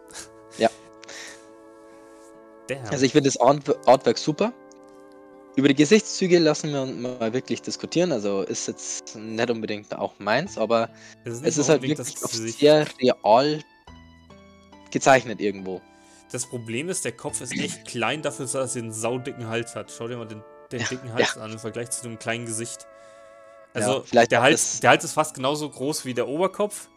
[SPEAKER 1] Damn. Also ich finde das Artwork super. Über die Gesichtszüge lassen wir mal wirklich diskutieren. Also ist jetzt nicht unbedingt auch meins, aber es ist, es ist halt wirklich sehr real gezeichnet irgendwo.
[SPEAKER 2] Das Problem ist, der Kopf ist echt klein dafür, dass er einen saudicken Hals hat. Schau dir mal den, den dicken Hals ja. an im Vergleich zu dem kleinen Gesicht. Also ja, der, Hals, der Hals ist fast genauso groß wie der Oberkopf.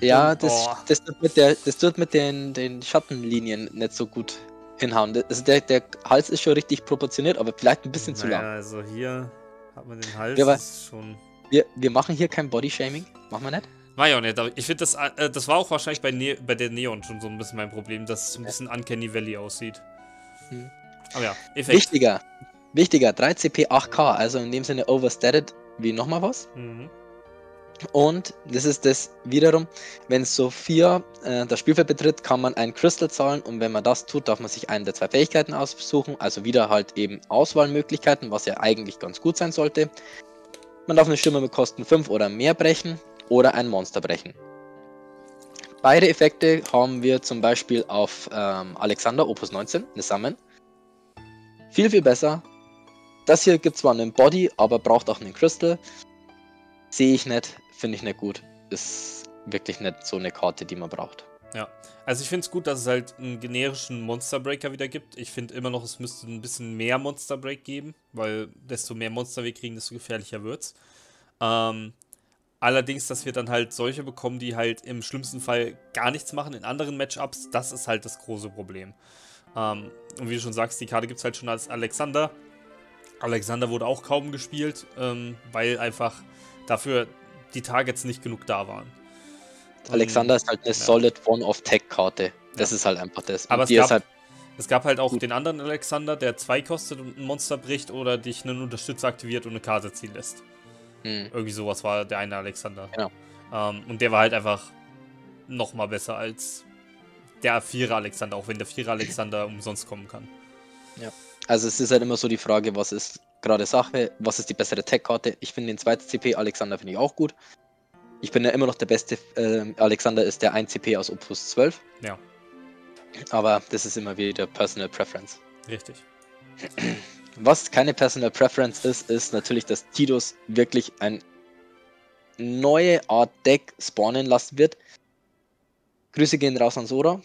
[SPEAKER 1] Ja, Und, das, oh. das tut mit, der, das tut mit den, den Schattenlinien nicht so gut hinhauen. Also der, der Hals ist schon richtig proportioniert, aber vielleicht ein bisschen naja, zu lang.
[SPEAKER 2] also hier hat man den Hals
[SPEAKER 1] wir, schon. Wir, wir machen hier kein Bodyshaming, machen wir nicht?
[SPEAKER 2] War ja auch nicht, aber ich finde, das, äh, das war auch wahrscheinlich bei, ne bei der Neon schon so ein bisschen mein Problem, dass es ein bisschen Uncanny Valley aussieht. Hm. Aber ja,
[SPEAKER 1] Effekt. Wichtiger, wichtiger, 3CP 8K, also in dem Sinne overstated wie nochmal was. Mhm. Und das ist das wiederum, wenn Sophia äh, das Spielfeld betritt, kann man ein Crystal zahlen und wenn man das tut, darf man sich eine der zwei Fähigkeiten aussuchen, also wieder halt eben Auswahlmöglichkeiten, was ja eigentlich ganz gut sein sollte. Man darf eine Stimme mit Kosten 5 oder mehr brechen oder ein Monster brechen. Beide Effekte haben wir zum Beispiel auf ähm, Alexander Opus 19, eine Summon. Viel, viel besser, das hier gibt zwar einen Body, aber braucht auch einen Crystal. Sehe ich nicht, finde ich nicht gut. Ist wirklich nicht so eine Karte, die man braucht.
[SPEAKER 2] Ja, also ich finde es gut, dass es halt einen generischen Monster Breaker wieder gibt. Ich finde immer noch, es müsste ein bisschen mehr Monster Break geben, weil desto mehr Monster wir kriegen, desto gefährlicher wird's. Ähm, allerdings, dass wir dann halt solche bekommen, die halt im schlimmsten Fall gar nichts machen in anderen Matchups, das ist halt das große Problem. Ähm, und wie du schon sagst, die Karte gibt es halt schon als Alexander. Alexander wurde auch kaum gespielt, ähm, weil einfach dafür die Targets nicht genug da waren.
[SPEAKER 1] Alexander ist halt eine ja. solid One-of-Tech-Karte. Das ja. ist halt einfach das.
[SPEAKER 2] Aber es gab, halt Es gab halt auch den anderen Alexander, der zwei kostet und ein Monster bricht oder dich einen Unterstützer aktiviert und eine Karte ziehen lässt. Hm. Irgendwie sowas war der eine Alexander. Genau. Ähm, und der war halt einfach nochmal besser als der Vierer Alexander, auch wenn der Vierer Alexander (clears throat) umsonst kommen kann.
[SPEAKER 1] Ja. Also es ist halt immer so die Frage, was ist gerade Sache, was ist die bessere Tech-Karte? Ich finde den zweiten CP Alexander finde ich auch gut. Ich bin ja immer noch der beste. Äh, Alexander ist der 1 CP aus Opus 12.
[SPEAKER 2] Ja.
[SPEAKER 1] Aber das ist immer wieder Personal Preference.
[SPEAKER 2] Richtig.
[SPEAKER 1] Was keine Personal Preference ist, ist natürlich, dass Tidus wirklich ein neue Art Deck spawnen lassen wird. Grüße gehen raus an Sora.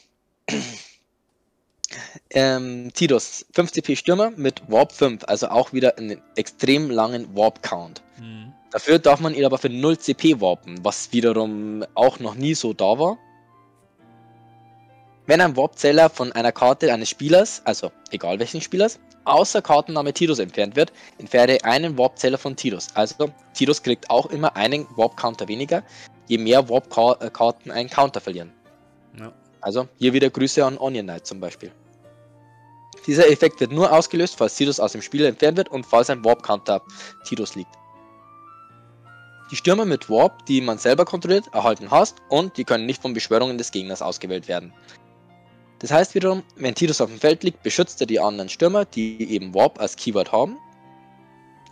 [SPEAKER 1] Ähm, Tidus, 5 CP Stürmer mit Warp 5, also auch wieder einen extrem langen Warp Count. Mhm. Dafür darf man ihn aber für 0 CP warpen, was wiederum auch noch nie so da war. Wenn ein Warp-Zähler von einer Karte eines Spielers, also egal welchen Spielers, außer Kartenname Tidus entfernt wird, entferne einen Warp-Zähler von Tidus. Also Tidus kriegt auch immer einen Warp-Counter weniger, je mehr Warp-Karten einen Counter verlieren. Ja. Also hier wieder Grüße an Onion Knight zum Beispiel. Dieser Effekt wird nur ausgelöst, falls Tidus aus dem Spiel entfernt wird und falls ein Warp-Counter Tidus liegt. Die Stürmer mit Warp, die man selber kontrolliert, erhalten Hast und die können nicht von Beschwörungen des Gegners ausgewählt werden. Das heißt wiederum, wenn Tidus auf dem Feld liegt, beschützt er die anderen Stürmer, die eben Warp als Keyword haben,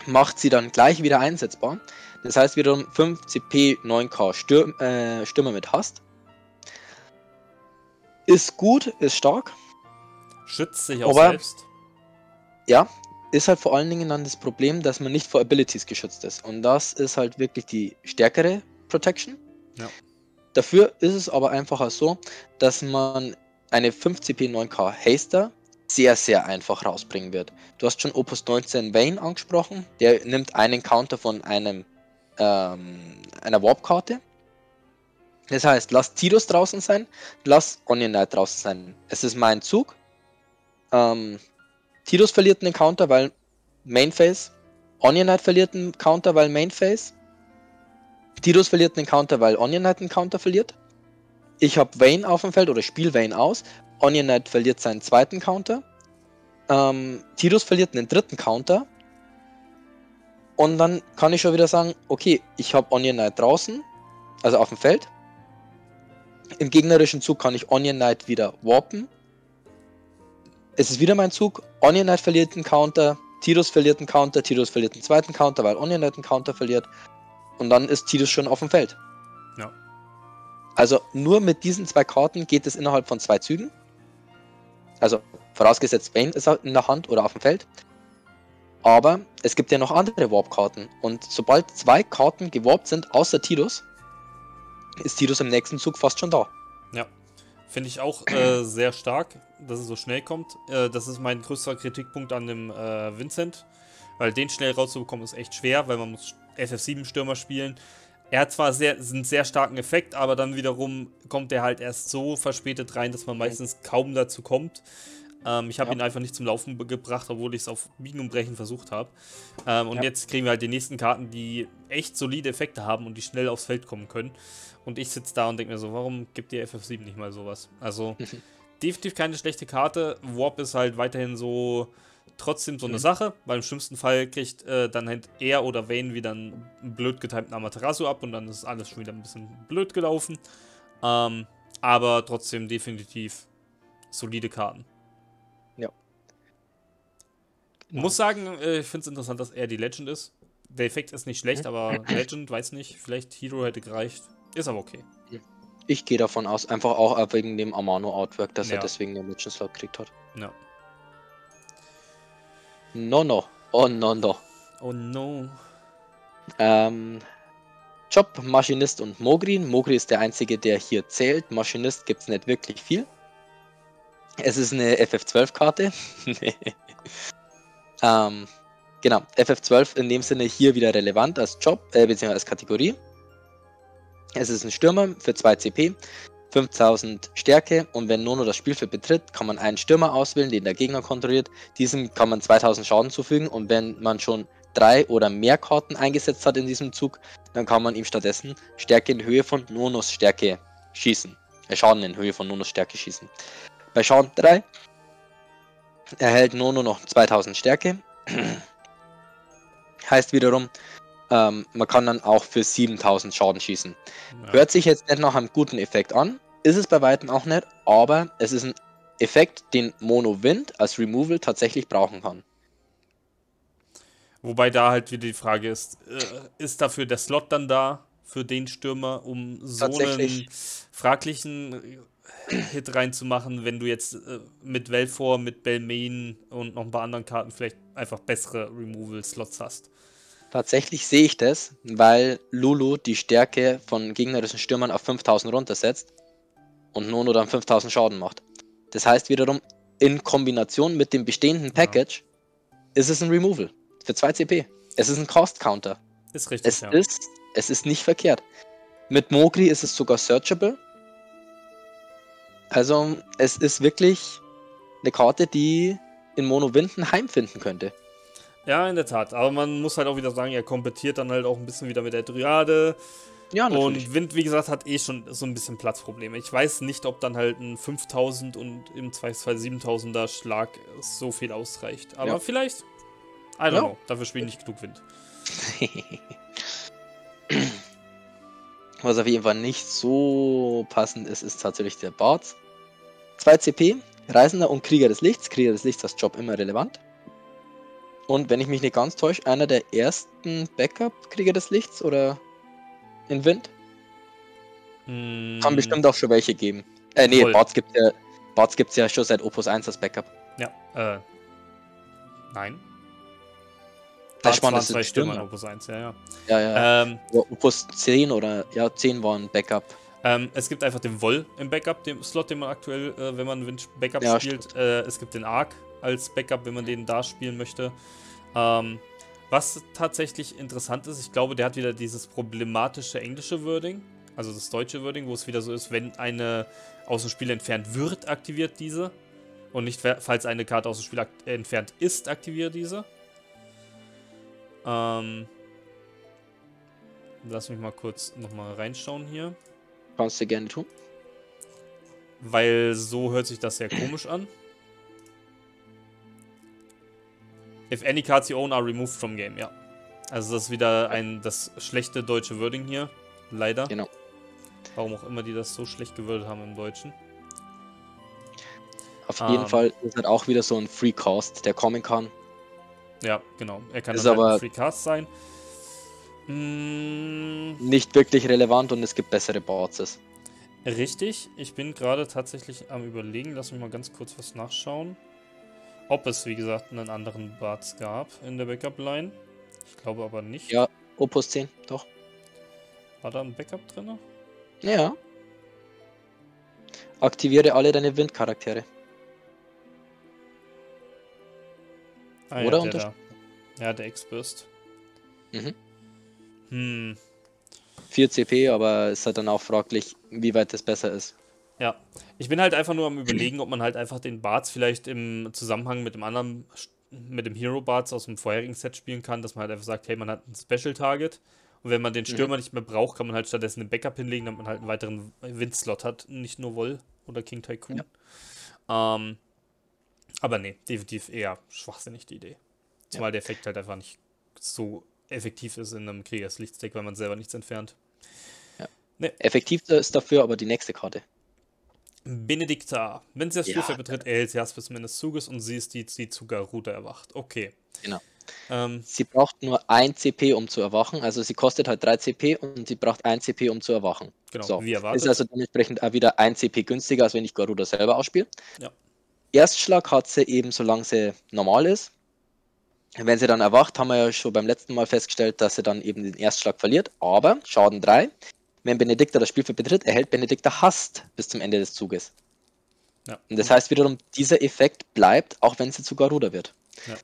[SPEAKER 1] macht sie dann gleich wieder einsetzbar. Das heißt wiederum 5 CP 9k Stürm, äh, Stürmer mit Hast. Ist gut, ist stark.
[SPEAKER 2] Schützt sich auch Aber, selbst.
[SPEAKER 1] Ja, ist halt vor allen Dingen dann das Problem, dass man nicht vor Abilities geschützt ist. Und das ist halt wirklich die stärkere Protection.
[SPEAKER 2] Ja.
[SPEAKER 1] Dafür ist es aber einfach so, dass man eine 5CP 9K Haster sehr, sehr einfach rausbringen wird. Du hast schon Opus 19 Vayne angesprochen. Der nimmt einen Counter von einem ähm, einer Warp-Karte. Das heißt, lass Tidus draußen sein, lass Onion Knight draußen sein. Es ist mein Zug. Ähm, Tidus verliert einen Counter, weil Mainface. Onion Knight verliert einen Counter, weil Mainface. Tidus verliert einen Counter, weil Onion Knight einen Counter verliert. Ich habe Vayne auf dem Feld oder spiele Vayne aus. Onion Knight verliert seinen zweiten Counter. Ähm, Tidus verliert einen dritten Counter. Und dann kann ich schon wieder sagen, okay, ich habe Onion Knight draußen, also auf dem Feld. Im gegnerischen Zug kann ich Onion Knight wieder warpen es ist wieder mein Zug. Onion Knight verliert einen Counter, Tidus verliert einen Counter, Tidus verliert einen zweiten Counter, weil Onion Knight einen Counter verliert. Und dann ist Tidus schon auf dem Feld.
[SPEAKER 2] Ja.
[SPEAKER 1] Also nur mit diesen zwei Karten geht es innerhalb von zwei Zügen. Also vorausgesetzt, Bane ist in der Hand oder auf dem Feld. Aber es gibt ja noch andere Warp-Karten. Und sobald zwei Karten gewarpt sind, außer Tidus, ist Tidus im nächsten Zug fast schon da.
[SPEAKER 2] Ja. Finde ich auch äh, sehr stark, dass es so schnell kommt. Äh, das ist mein größter Kritikpunkt an dem äh, Vincent. Weil den schnell rauszubekommen ist echt schwer, weil man muss FF7-Stürmer spielen. Er hat zwar sehr, einen sehr starken Effekt, aber dann wiederum kommt er halt erst so verspätet rein, dass man meistens kaum dazu kommt. Ähm, ich habe ja. ihn einfach nicht zum Laufen gebracht, obwohl ich es auf Biegen und Brechen versucht habe. Ähm, und ja. jetzt kriegen wir halt die nächsten Karten, die echt solide Effekte haben und die schnell aufs Feld kommen können. Und ich sitze da und denke mir so, warum gibt ihr FF7 nicht mal sowas? Also, (laughs) definitiv keine schlechte Karte. Warp ist halt weiterhin so trotzdem so eine mhm. Sache, weil im schlimmsten Fall kriegt äh, dann halt er oder Vayne wieder einen blöd getimten Amaterasu ab und dann ist alles schon wieder ein bisschen blöd gelaufen. Ähm, aber trotzdem definitiv solide Karten. Muss sagen, äh, ich finde es interessant, dass er die Legend ist. Der Effekt ist nicht schlecht, aber Legend, weiß nicht, vielleicht Hero hätte gereicht. Ist aber okay.
[SPEAKER 1] Ich gehe davon aus, einfach auch wegen dem Amano-Artwork, dass ja. er deswegen den Legend Slot gekriegt hat.
[SPEAKER 2] Ja.
[SPEAKER 1] No, no. Oh, no, no.
[SPEAKER 2] Oh, no.
[SPEAKER 1] Ähm, Job, Maschinist und Mogrin. Mogri ist der einzige, der hier zählt. Maschinist gibt es nicht wirklich viel. Es ist eine FF12-Karte. (laughs) Ähm, genau, FF12 in dem Sinne hier wieder relevant als Job, äh, beziehungsweise als Kategorie. Es ist ein Stürmer für 2 CP, 5000 Stärke und wenn Nono das Spielfeld betritt, kann man einen Stürmer auswählen, den der Gegner kontrolliert. Diesem kann man 2000 Schaden zufügen und wenn man schon drei oder mehr Karten eingesetzt hat in diesem Zug, dann kann man ihm stattdessen Stärke in Höhe von Nonos Stärke schießen. Äh, Schaden in Höhe von Nonos Stärke schießen. Bei Schaden 3 erhält Nono noch 2000 Stärke. (clears throat) heißt wiederum, ähm, man kann dann auch für 7000 Schaden schießen.
[SPEAKER 2] Ja.
[SPEAKER 1] Hört sich jetzt nicht nach einem guten Effekt an, ist es bei weitem auch nicht, aber es ist ein Effekt, den Mono Wind als Removal tatsächlich brauchen kann.
[SPEAKER 2] Wobei da halt wieder die Frage ist, äh, ist dafür der Slot dann da für den Stürmer, um so einen fraglichen Hit reinzumachen, wenn du jetzt äh, mit Velfor, mit Belmain und noch ein paar anderen Karten vielleicht einfach bessere Removal-Slots hast.
[SPEAKER 1] Tatsächlich sehe ich das, weil Lulu die Stärke von gegnerischen Stürmern auf 5000 runtersetzt und Nono dann 5000 Schaden macht. Das heißt wiederum, in Kombination mit dem bestehenden Package ist es ein Removal für 2 CP. Es ist ein Cost Counter.
[SPEAKER 2] Ist richtig,
[SPEAKER 1] Es
[SPEAKER 2] ja.
[SPEAKER 1] ist, es ist nicht verkehrt. Mit Mogri ist es sogar searchable. Also es ist wirklich eine Karte, die in Mono Winden heimfinden könnte.
[SPEAKER 2] Ja, in der Tat. Aber man muss halt auch wieder sagen, er kompetiert dann halt auch ein bisschen wieder mit der Dryade.
[SPEAKER 1] Ja, natürlich.
[SPEAKER 2] Und Wind, wie gesagt, hat eh schon so ein bisschen Platzprobleme. Ich weiß nicht, ob dann halt ein 5000 und im Zweifelsfall 7000er Schlag so viel ausreicht. Aber
[SPEAKER 1] Ja.
[SPEAKER 2] vielleicht. I don't
[SPEAKER 1] Ja.
[SPEAKER 2] know. Dafür spiele ich nicht genug Wind. (laughs)
[SPEAKER 1] Was auf jeden Fall nicht so passend ist, ist tatsächlich der Barts. 2 CP, Reisender und Krieger des Lichts. Krieger des Lichts als Job immer relevant. Und wenn ich mich nicht ganz täusche, einer der ersten Backup-Krieger des Lichts oder in Wind?
[SPEAKER 2] Hm,
[SPEAKER 1] Kann bestimmt auch schon welche geben. Äh, nee,
[SPEAKER 2] Voll.
[SPEAKER 1] Barts gibt ja, Barts gibt's ja schon seit Opus 1 als Backup.
[SPEAKER 2] Ja, äh. Nein.
[SPEAKER 1] Das
[SPEAKER 2] waren zwei Stürmer. Opus 1, ja, ja.
[SPEAKER 1] Ja, ja.
[SPEAKER 2] Ähm,
[SPEAKER 1] ja. Opus 10 oder ja, 10 waren Backup.
[SPEAKER 2] Ähm, es gibt einfach den Woll im Backup, dem Slot, den man aktuell, äh, wenn man Wind Backup
[SPEAKER 1] Ja,
[SPEAKER 2] spielt. Äh, es gibt den Arc als Backup, wenn man den da spielen möchte. Ähm, was tatsächlich interessant ist, ich glaube, der hat wieder dieses problematische englische Wording, also das deutsche Wording, wo es wieder so ist, wenn eine aus dem Spiel entfernt wird, aktiviert diese. Und nicht, falls eine Karte aus dem Spiel entfernt ist, aktiviert diese. Ähm, lass mich mal kurz nochmal reinschauen hier.
[SPEAKER 1] Kannst du gerne tun.
[SPEAKER 2] Weil so hört sich das sehr komisch an. If any cards you own are removed from game, ja. Also das ist wieder ein das schlechte deutsche Wording hier. Leider.
[SPEAKER 1] Genau.
[SPEAKER 2] Warum auch immer die das so schlecht gewürdet haben im Deutschen.
[SPEAKER 1] Auf
[SPEAKER 2] Ähm.
[SPEAKER 1] jeden Fall ist halt auch wieder so ein Free Cost, der kommen kann.
[SPEAKER 2] Ja, genau. Er kann
[SPEAKER 1] Ist
[SPEAKER 2] dann halt
[SPEAKER 1] aber-
[SPEAKER 2] ein Free Cast sein. Mm,
[SPEAKER 1] Nicht wirklich relevant und es gibt bessere Boards.
[SPEAKER 2] richtig. Ich bin gerade tatsächlich am überlegen. Lass mich mal ganz kurz was nachschauen. Ob es, wie gesagt, einen anderen Barts gab in der Backup-Line. Ich glaube aber nicht.
[SPEAKER 1] Ja, Opus 10, doch.
[SPEAKER 2] War da ein Backup drin?
[SPEAKER 1] Ja. Aktiviere alle deine Windcharaktere.
[SPEAKER 2] Ah,
[SPEAKER 1] Oder
[SPEAKER 2] ja, der da. Ja, der X-Burst.
[SPEAKER 1] Mhm.
[SPEAKER 2] Hm,
[SPEAKER 1] 4 CP, aber ist halt dann auch fraglich, wie weit das besser ist.
[SPEAKER 2] ja. Ich bin halt einfach nur am überlegen, ob man halt einfach den Barts vielleicht im Zusammenhang mit dem anderen, mit dem Hero Barts aus dem vorherigen Set spielen kann, dass man halt einfach sagt, hey, man hat ein Special Target. Und wenn man den Stürmer nicht mehr braucht, kann man halt stattdessen einen Backup hinlegen, damit man halt einen weiteren Windslot hat, nicht nur Woll oder King Tycoon. Ähm, aber nee, definitiv eher schwachsinnig die Idee. Zumal der Effekt halt einfach nicht so effektiv ist in einem Kriegerslichtstick, weil man selber nichts entfernt.
[SPEAKER 1] Effektivster ist dafür aber die nächste Karte.
[SPEAKER 2] Benedikta. Wenn sie das
[SPEAKER 1] Ja,
[SPEAKER 2] Spielfeld betritt, erhält sie Hass bis zum Ende des Zuges und sie ist die, die zu Garuda erwacht. Okay.
[SPEAKER 1] Genau.
[SPEAKER 2] Ähm,
[SPEAKER 1] Sie braucht nur 1 CP, um zu erwachen. Also sie kostet halt 3 CP und sie braucht 1 CP, um zu erwachen.
[SPEAKER 2] genau,
[SPEAKER 1] So,
[SPEAKER 2] wie erwartet.
[SPEAKER 1] Ist also dementsprechend auch wieder 1 CP günstiger, als wenn ich Garuda selber ausspiele.
[SPEAKER 2] Ja.
[SPEAKER 1] Erstschlag hat sie eben, solange sie normal ist. Wenn sie dann erwacht, haben wir ja schon beim letzten Mal festgestellt, dass sie dann eben den Erstschlag verliert. Aber Schaden 3. Wenn Benedikta das Spielfeld betritt, erhält Benedikta Hast bis zum Ende des Zuges.
[SPEAKER 2] ja.
[SPEAKER 1] Und das heißt wiederum, dieser Effekt bleibt, auch wenn sie zu Garuda wird.
[SPEAKER 2] Ja.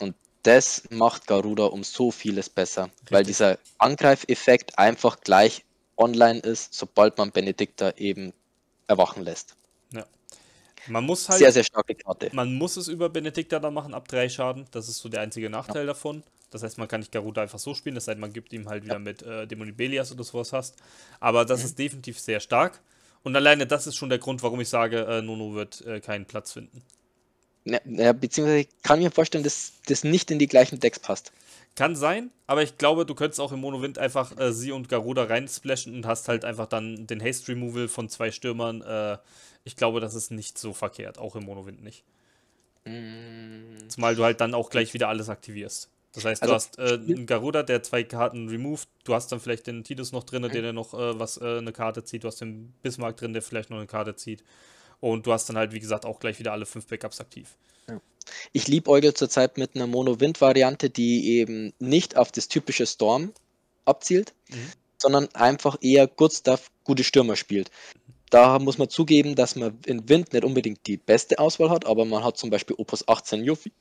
[SPEAKER 1] Und das macht Garuda um so vieles besser, weil
[SPEAKER 2] Richtig.
[SPEAKER 1] dieser Angreifeffekt einfach gleich online ist, sobald man Benedikta eben erwachen lässt.
[SPEAKER 2] Man muss halt
[SPEAKER 1] Sehr, sehr starke Karte.
[SPEAKER 2] Man muss es über Benedikta dann machen, ab drei Schaden. Das ist so der einzige Nachteil davon. Das heißt, man kann nicht Garuda einfach so spielen, sei denn, man gibt ihm halt wieder mit äh, Dämonibelias oder sowas hast. Aber das ist definitiv sehr stark. Und alleine das ist schon der Grund, warum ich sage, äh, Nono wird äh, keinen Platz finden.
[SPEAKER 1] Ja, ja, beziehungsweise kann ich mir vorstellen, dass das nicht in die gleichen Decks passt.
[SPEAKER 2] Kann sein, aber ich glaube, du könntest auch im Mono-Wind einfach äh, sie und Garuda reinsplashen und hast halt einfach dann den Haste Removal von zwei Stürmern. Äh, ich glaube, das ist nicht so verkehrt, auch im Mono-Wind nicht. Mm. Zumal du halt dann auch gleich wieder alles aktivierst. Das heißt, also, du hast äh, einen Garuda, der zwei Karten removed, du hast dann vielleicht den Tidus noch drin, der, der noch äh, was äh, eine Karte zieht, du hast den Bismarck drin, der vielleicht noch eine Karte zieht. Und du hast dann halt, wie gesagt, auch gleich wieder alle fünf Backups aktiv.
[SPEAKER 1] Ja. Ich liebe zurzeit mit einer Mono-Wind-Variante, die eben nicht auf das typische Storm abzielt, mhm. sondern einfach eher Good Stuff, gute Stürmer spielt. Da muss man zugeben, dass man in Wind nicht unbedingt die beste Auswahl hat, aber man hat zum Beispiel Opus 18 Yuffie,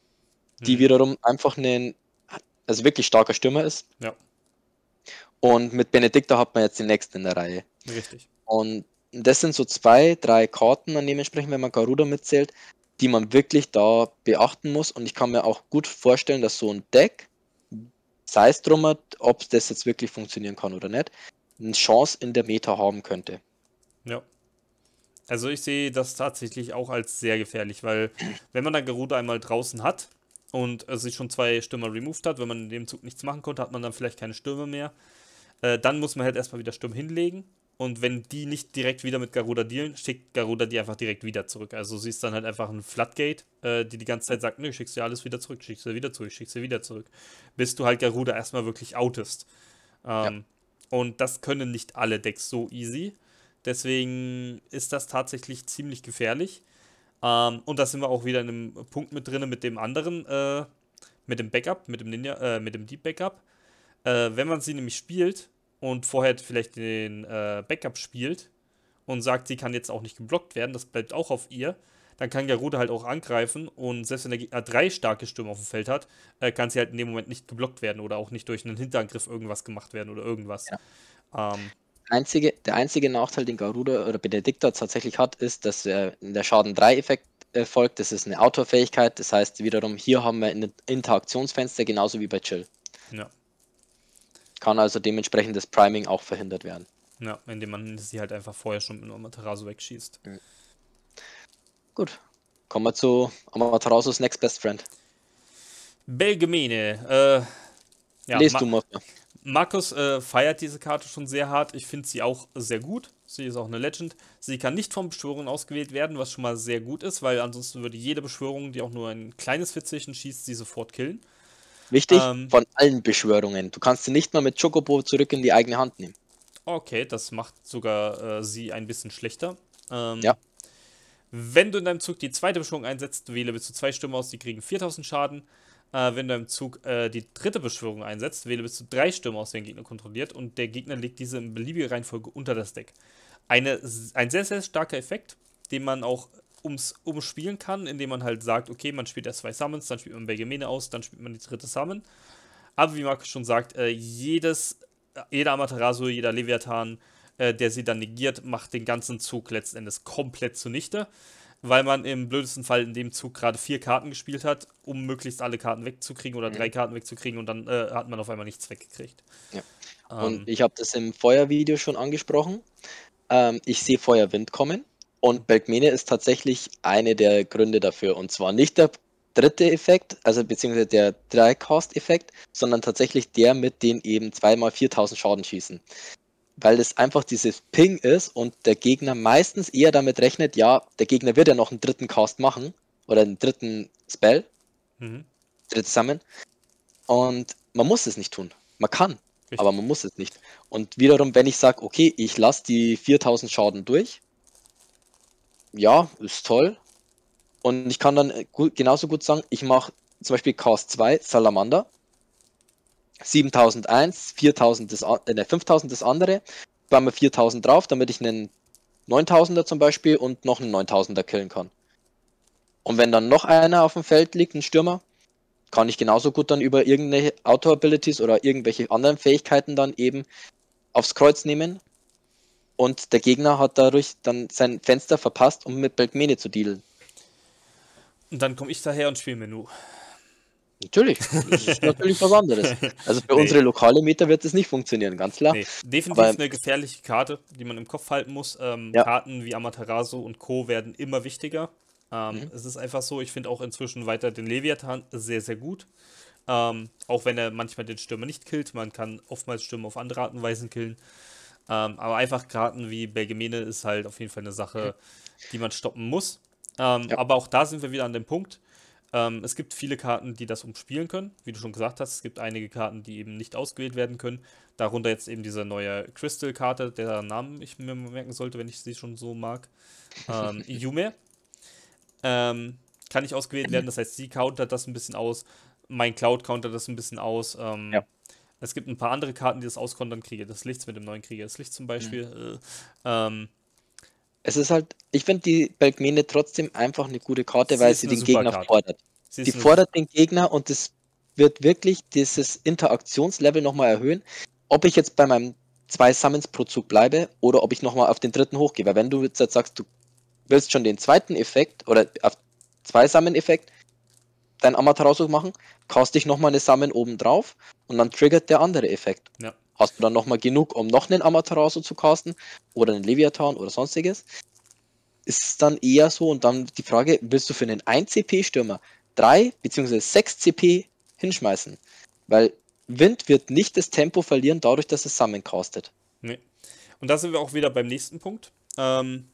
[SPEAKER 1] die mhm. wiederum einfach ein also wirklich starker Stürmer ist.
[SPEAKER 2] Ja.
[SPEAKER 1] Und mit Benedikta hat man jetzt den nächsten in der Reihe.
[SPEAKER 2] Richtig.
[SPEAKER 1] Und das sind so zwei, drei Karten, dann dementsprechend, wenn man Garuda mitzählt, die man wirklich da beachten muss. Und ich kann mir auch gut vorstellen, dass so ein Deck, sei es drum, ob das jetzt wirklich funktionieren kann oder nicht, eine Chance in der Meta haben könnte.
[SPEAKER 2] Ja. Also ich sehe das tatsächlich auch als sehr gefährlich, weil wenn man dann Garuda einmal draußen hat und äh, sich schon zwei Stürmer removed hat, wenn man in dem Zug nichts machen konnte, hat man dann vielleicht keine Stürme mehr. Äh, dann muss man halt erstmal wieder Sturm hinlegen und wenn die nicht direkt wieder mit Garuda dealen, schickt Garuda die einfach direkt wieder zurück. Also sie ist dann halt einfach ein Floodgate, äh, die die ganze Zeit sagt, nö, schickst du alles wieder zurück, schickst du wieder zurück, schickst du wieder zurück. Bis du halt Garuda erstmal wirklich outest. Ähm, ja. Und das können nicht alle Decks so easy. Deswegen ist das tatsächlich ziemlich gefährlich. Ähm, und da sind wir auch wieder in einem Punkt mit drin, mit dem anderen, äh, mit dem Backup, mit dem Ninja, äh, mit dem Deep Backup. Äh, wenn man sie nämlich spielt, und vorher vielleicht den äh, Backup spielt und sagt, sie kann jetzt auch nicht geblockt werden, das bleibt auch auf ihr, dann kann Garuda halt auch angreifen und selbst wenn der Gegner drei starke Stürme auf dem Feld hat, äh, kann sie halt in dem Moment nicht geblockt werden oder auch nicht durch einen Hinterangriff irgendwas gemacht werden oder irgendwas.
[SPEAKER 1] Ja. Ähm, einzige, der einzige Nachteil, den Garuda oder Benedikta tatsächlich hat, ist, dass äh, der Schaden 3-Effekt äh, folgt. Das ist eine Outdoor-Fähigkeit. Das heißt, wiederum hier haben wir ein Interaktionsfenster, genauso wie bei Chill.
[SPEAKER 2] Ja.
[SPEAKER 1] Kann also dementsprechend das Priming auch verhindert werden.
[SPEAKER 2] Ja, indem man sie halt einfach vorher schon mit Amaterasu wegschießt. Mhm.
[SPEAKER 1] Gut. Kommen wir zu Amaterasus Next Best Friend.
[SPEAKER 2] Belgemene. Äh,
[SPEAKER 1] ja, Lest Ma du mal.
[SPEAKER 2] Markus äh, feiert diese Karte schon sehr hart. Ich finde sie auch sehr gut. Sie ist auch eine Legend. Sie kann nicht von Beschwörungen ausgewählt werden, was schon mal sehr gut ist, weil ansonsten würde jede Beschwörung, die auch nur ein kleines Fitzchen schießt, sie sofort killen.
[SPEAKER 1] Wichtig, ähm, von allen Beschwörungen. Du kannst sie nicht mal mit Chocobo zurück in die eigene Hand nehmen.
[SPEAKER 2] Okay, das macht sogar äh, sie ein bisschen schlechter.
[SPEAKER 1] Ähm, ja.
[SPEAKER 2] Wenn du in deinem Zug die zweite Beschwörung einsetzt, wähle bis zu zwei Stimmen aus, die kriegen 4000 Schaden. Äh, wenn du im Zug äh, die dritte Beschwörung einsetzt, wähle bis zu drei Stimmen aus, den Gegner kontrolliert und der Gegner legt diese in beliebiger Reihenfolge unter das Deck. Eine, ein sehr, sehr starker Effekt, den man auch ums, umspielen kann, indem man halt sagt, okay, man spielt erst zwei Summons, dann spielt man Bergemene aus, dann spielt man die dritte Summon. Aber wie Markus schon sagt, äh, jedes, jeder Amaterasu, jeder Leviathan, äh, der sie dann negiert, macht den ganzen Zug letzten Endes komplett zunichte, weil man im blödesten Fall in dem Zug gerade vier Karten gespielt hat, um möglichst alle Karten wegzukriegen oder mhm. drei Karten wegzukriegen und dann äh, hat man auf einmal nichts weggekriegt.
[SPEAKER 1] Ja. Ähm, und ich habe das im Feuervideo schon angesprochen. Ähm, ich sehe Feuerwind kommen. Und Bergmene ist tatsächlich eine der Gründe dafür. Und zwar nicht der dritte Effekt, also beziehungsweise der Drei-Cast-Effekt, sondern tatsächlich der mit den eben zweimal 4000 Schaden schießen. Weil es einfach dieses Ping ist und der Gegner meistens eher damit rechnet, ja, der Gegner wird ja noch einen dritten Cast machen oder einen dritten Spell, mhm. drittes Summon. Und man muss es nicht tun. Man kann, Richtig. aber man muss es nicht. Und wiederum, wenn ich sage, okay, ich lasse die 4000 Schaden durch, ja, ist toll. Und ich kann dann gut, genauso gut sagen, ich mache zum Beispiel Cast 2 Salamander, 7001, 4000 das, äh, 5000 das andere, sparen wir 4000 drauf, damit ich einen 9000er zum Beispiel und noch einen 9000er killen kann. Und wenn dann noch einer auf dem Feld liegt, ein Stürmer, kann ich genauso gut dann über irgendwelche Auto-Abilities oder irgendwelche anderen Fähigkeiten dann eben aufs Kreuz nehmen und der Gegner hat dadurch dann sein Fenster verpasst, um mit Belgmene zu dealen.
[SPEAKER 2] Und dann komme ich daher und spiele Menü.
[SPEAKER 1] Natürlich, das ist natürlich was anderes. Also für nee. unsere lokale Meter wird es nicht funktionieren, ganz klar. Nee.
[SPEAKER 2] Definitiv Aber, eine gefährliche Karte, die man im Kopf halten muss. Ähm, ja. Karten wie Amaterasu und Co. werden immer wichtiger. Ähm, mhm. Es ist einfach so, ich finde auch inzwischen weiter den Leviathan sehr, sehr gut. Ähm, auch wenn er manchmal den Stürmer nicht killt. Man kann oftmals Stürmer auf andere Arten und Weisen killen. Ähm, aber einfach Karten wie Belgemene ist halt auf jeden Fall eine Sache, die man stoppen muss. Ähm, ja. Aber auch da sind wir wieder an dem Punkt. Ähm, es gibt viele Karten, die das umspielen können. Wie du schon gesagt hast, es gibt einige Karten, die eben nicht ausgewählt werden können. Darunter jetzt eben diese neue Crystal-Karte, der Namen ich mir merken sollte, wenn ich sie schon so mag. Ähm, (laughs) Yume. Ähm, kann nicht ausgewählt werden, das heißt, sie countert das ein bisschen aus. Mein Cloud countert das ein bisschen aus. Ähm, ja. Es gibt ein paar andere Karten, die das auskontern. Kriege des Lichts mit dem neuen Krieger des Lichts zum Beispiel. Mhm. Äh, ähm,
[SPEAKER 1] es ist halt, ich finde die Belgmene trotzdem einfach eine gute Karte, sie weil sie den Gegner Karte. fordert. Sie die fordert den Gegner und es wird wirklich dieses Interaktionslevel nochmal erhöhen. Ob ich jetzt bei meinem zwei Summons pro Zug bleibe oder ob ich nochmal auf den dritten hochgehe. Weil wenn du jetzt sagst, du willst schon den zweiten Effekt oder auf zwei Summon-Effekt dein Amaterasu machen, cast dich nochmal eine Summon oben drauf und dann triggert der andere Effekt. Ja. Hast du dann nochmal genug, um noch einen Amaterasu zu casten oder einen Leviathan oder sonstiges? Ist es dann eher so und dann die Frage, willst du für einen 1-CP-Stürmer 3 bzw. 6 CP hinschmeißen? Weil Wind wird nicht das Tempo verlieren, dadurch, dass es Summon castet.
[SPEAKER 2] Nee. Und da sind wir auch wieder beim nächsten Punkt. Ähm,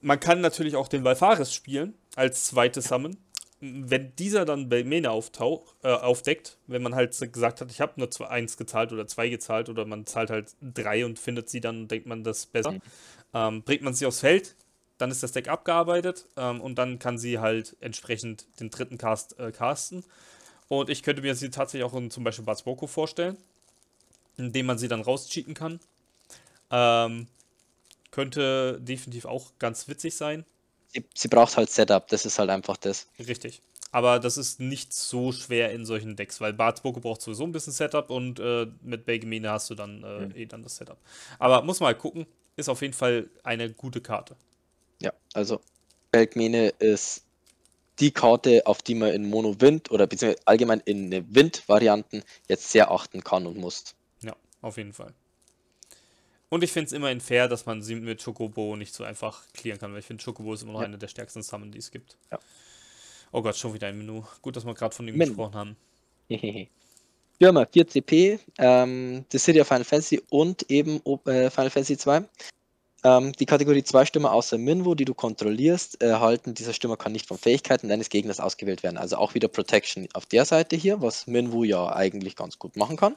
[SPEAKER 2] man kann natürlich auch den Valfaris spielen als zweite Summon wenn dieser dann bei Mene auftaucht, äh, aufdeckt, wenn man halt gesagt hat, ich habe nur zwei, eins gezahlt oder zwei gezahlt oder man zahlt halt drei und findet sie dann und denkt man das besser, mhm. ähm, bringt man sie aufs Feld, dann ist das Deck abgearbeitet ähm, und dann kann sie halt entsprechend den dritten Cast äh, casten. Und ich könnte mir sie tatsächlich auch in zum Beispiel Batsboko vorstellen, indem man sie dann rauscheaten kann. Ähm, könnte definitiv auch ganz witzig sein
[SPEAKER 1] sie, sie braucht halt Setup, das ist halt einfach das.
[SPEAKER 2] Richtig. Aber das ist nicht so schwer in solchen Decks, weil Bartsboko braucht sowieso ein bisschen Setup und äh, mit Belgemine hast du dann äh, mhm. eh dann das Setup. Aber muss mal gucken, ist auf jeden Fall eine gute Karte.
[SPEAKER 1] Ja, also Belgemine ist die Karte, auf die man in Mono Wind oder beziehungsweise allgemein in Wind-Varianten jetzt sehr achten kann und muss.
[SPEAKER 2] Ja, auf jeden Fall. Und ich finde es immerhin fair, dass man sie mit Chocobo nicht so einfach clearen kann, weil ich finde, Chocobo ist immer noch ja. eine der stärksten Summon, die es gibt. Ja. Oh Gott, schon wieder ein Menü. Gut, dass wir gerade von ihm Min. gesprochen haben.
[SPEAKER 1] Stürmer 4 CP, ähm, The City of Final Fantasy und eben äh, Final Fantasy 2. Ähm, die Kategorie 2 Stürmer außer Minwo, die du kontrollierst, erhalten. Dieser Stürmer kann nicht von Fähigkeiten deines Gegners ausgewählt werden. Also auch wieder Protection auf der Seite hier, was Minwo ja eigentlich ganz gut machen kann.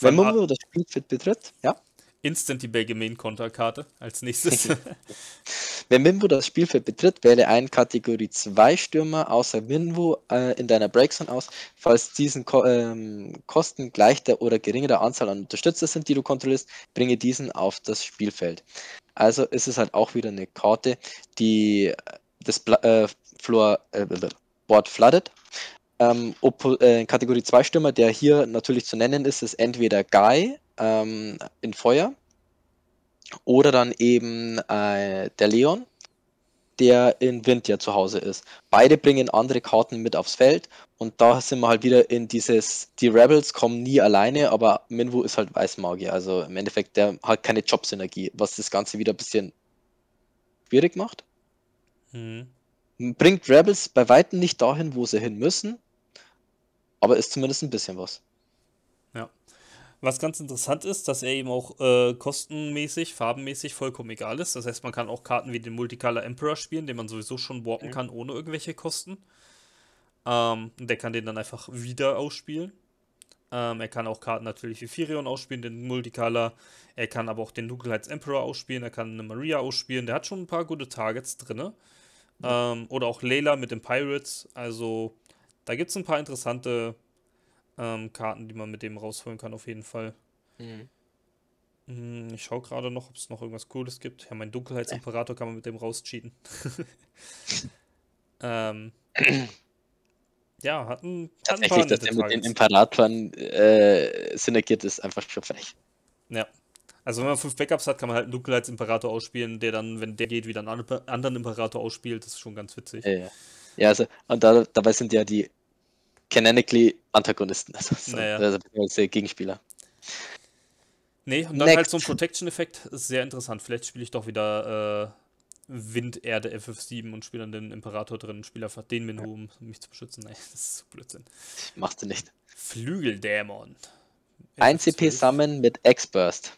[SPEAKER 1] Wenn Minwo das Spielfit betritt, ja
[SPEAKER 2] instant die Belgemein-Konterkarte als nächstes. (laughs)
[SPEAKER 1] Wenn Minwo das Spielfeld betritt, wähle einen Kategorie 2 Stürmer außer Minwo äh, in deiner Breakzone aus, falls diesen Ko ähm, Kosten gleich der oder geringere Anzahl an Unterstützer sind, die du kontrollierst, bringe diesen auf das Spielfeld. Also ist es halt auch wieder eine Karte, die das Bla äh, Floor, äh, Board flooded. Ähm, äh, Kategorie 2 Stürmer, der hier natürlich zu nennen ist, ist entweder Guy, ähm, in Feuer. Oder dann eben äh, der Leon, der in Wind ja zu Hause ist. Beide bringen andere Karten mit aufs Feld und da sind wir halt wieder in dieses, die Rebels kommen nie alleine, aber Minwu ist halt Weißmagier, also im Endeffekt, der hat keine Jobsynergie, was das Ganze wieder ein bisschen schwierig macht. Mhm. Bringt Rebels bei weitem nicht dahin, wo sie hin müssen, aber ist zumindest ein bisschen was.
[SPEAKER 2] Was ganz interessant ist, dass er eben auch äh, kostenmäßig, farbenmäßig vollkommen egal ist. Das heißt, man kann auch Karten wie den Multicolor Emperor spielen, den man sowieso schon warpen mhm. kann, ohne irgendwelche Kosten. Ähm, und der kann den dann einfach wieder ausspielen. Ähm, er kann auch Karten natürlich wie Firion ausspielen, den Multicolor. Er kann aber auch den Dunkelheits Emperor ausspielen. Er kann eine Maria ausspielen. Der hat schon ein paar gute Targets drin. Mhm. Ähm, oder auch Layla mit den Pirates. Also da gibt es ein paar interessante ähm, Karten, die man mit dem rausholen kann, auf jeden Fall. Mhm. Hm, ich schaue gerade noch, ob es noch irgendwas Cooles gibt. Ja, mein Dunkelheitsimperator kann man mit dem rauscheaten. (laughs) ähm, ja, hat ein,
[SPEAKER 1] hat paar dass der mit den Imperatoren äh, synergiert ist, einfach schon frech.
[SPEAKER 2] Ja. Also wenn man fünf Backups hat, kann man halt einen Dunkelheitsimperator ausspielen, der dann, wenn der geht, wieder einen anderen Imperator ausspielt. Das ist schon ganz witzig.
[SPEAKER 1] Ja, ja also, und da, dabei sind ja die canonically Antagonisten, also, so, naja. also Gegenspieler.
[SPEAKER 2] Nee, und dann Next. halt so ein Protection-Effekt ist sehr interessant. Vielleicht spiele ich doch wieder Wind, Erde, FF7 und spiele dann den Imperator drin und spiele einfach den Menü, um mich zu beschützen. Nein, (laughs) das ist so Blödsinn.
[SPEAKER 1] Machst du nicht.
[SPEAKER 2] Flügeldämon.
[SPEAKER 1] 1 CP Summon mit X-Burst.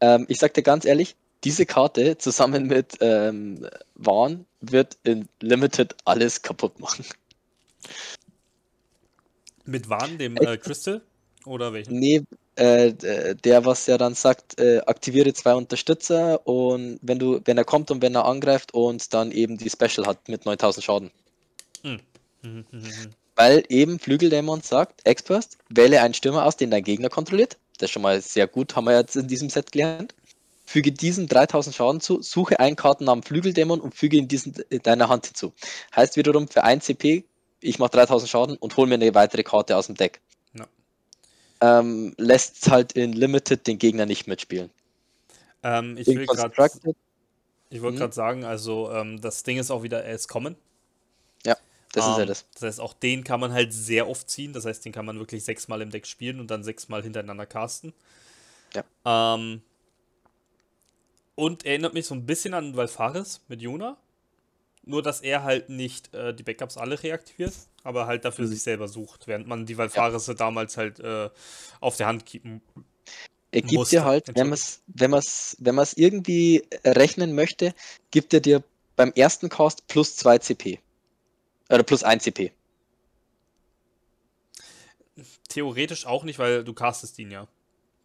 [SPEAKER 1] Ähm, ich sag dir ganz ehrlich, diese Karte zusammen mit ähm, Warn wird in Limited alles kaputt machen.
[SPEAKER 2] Mit Warn, dem äh, Crystal? Oder welchen?
[SPEAKER 1] Nee, äh, der, was ja dann sagt, äh, aktiviere zwei Unterstützer und wenn du, wenn er kommt und wenn er angreift und dann eben die Special hat mit 9000 Schaden. Hm. Mhm. Weil eben Flügeldämon sagt, Exburst, wähle einen Stürmer aus, den dein Gegner kontrolliert. Das ist schon mal sehr gut, haben wir jetzt in diesem Set gelernt. Füge diesen 3000 Schaden zu, suche einen Kartennamen Flügeldämon und füge ihn diesen in deiner Hand hinzu. Heißt wiederum für 1 CP, ich mache 3000 Schaden und hole mir eine weitere Karte aus dem Deck. Ja. Ähm, lässt halt in Limited den Gegner nicht mitspielen.
[SPEAKER 2] Ähm, ich, will grad, ich wollte gerade mhm. sagen, also ähm, das Ding ist auch wieder, er ist kommen.
[SPEAKER 1] Ja, das
[SPEAKER 2] ist
[SPEAKER 1] ja
[SPEAKER 2] ähm, das. Das heißt, auch den kann man halt sehr oft ziehen. Das heißt, den kann man wirklich sechsmal im Deck spielen und dann sechsmal hintereinander casten. Ja. Ähm, und erinnert mich so ein bisschen an Valfaris mit Juna. Nur, dass er halt nicht äh, die Backups alle reaktiviert, aber halt dafür mhm. sich selber sucht, während man die Valfaris ja. damals halt äh, auf der Hand kippen
[SPEAKER 1] er gibt musste. dir halt, wenn man es wenn man's, wenn man's irgendwie rechnen möchte, gibt er dir beim ersten Cast plus 2 CP. Oder plus 1 CP.
[SPEAKER 2] Theoretisch auch nicht, weil du castest ihn ja.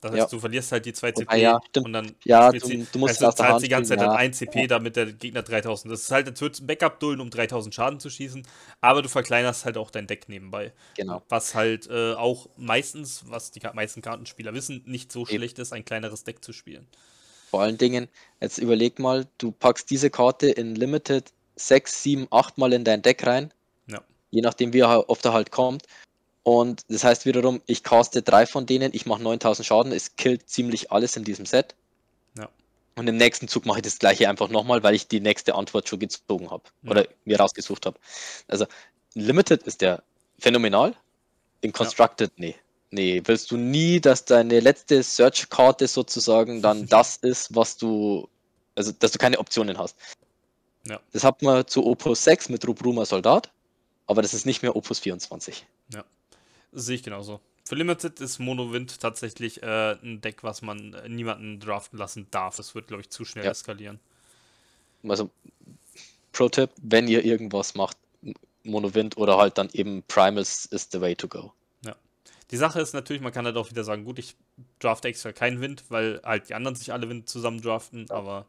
[SPEAKER 2] Das heißt, ja. du verlierst halt die 2 CP
[SPEAKER 1] ja,
[SPEAKER 2] und dann
[SPEAKER 1] ja, du, du musst
[SPEAKER 2] also, zahlst die ganze Zeit ja. dann 1 CP, damit der Gegner 3000. Das ist halt, als würdest du ein Backup dulden, um 3000 Schaden zu schießen, aber du verkleinerst halt auch dein Deck nebenbei.
[SPEAKER 1] Genau.
[SPEAKER 2] Was halt äh, auch meistens, was die meisten Kartenspieler wissen, nicht so Eben. schlecht ist, ein kleineres Deck zu spielen.
[SPEAKER 1] Vor allen Dingen, jetzt überleg mal, du packst diese Karte in Limited 6, 7, 8 Mal in dein Deck rein. Ja. Je nachdem, wie oft er halt kommt. Und das heißt wiederum, ich caste drei von denen, ich mache 9000 Schaden, es killt ziemlich alles in diesem Set. Ja. Und im nächsten Zug mache ich das gleiche einfach nochmal, weil ich die nächste Antwort schon gezogen habe ja. oder mir rausgesucht habe. Also Limited ist der phänomenal, in Constructed, ja. nee. Nee, willst du nie, dass deine letzte Search-Karte sozusagen dann (laughs) das ist, was du, also dass du keine Optionen hast. Ja. Das hat man zu Opus 6 mit Rubruma Soldat, aber das ist nicht mehr Opus 24.
[SPEAKER 2] Ja. Sehe ich genauso. Für Limited ist Mono-Wind tatsächlich äh, ein Deck, was man äh, niemanden draften lassen darf. Es wird, glaube ich, zu schnell ja. eskalieren.
[SPEAKER 1] Also, Pro-Tipp, wenn ihr irgendwas macht, Mono-Wind oder halt dann eben Primals is the way to go.
[SPEAKER 2] Ja. Die Sache ist natürlich, man kann halt auch wieder sagen, gut, ich drafte extra keinen Wind, weil halt die anderen sich alle Wind zusammen draften, ja. aber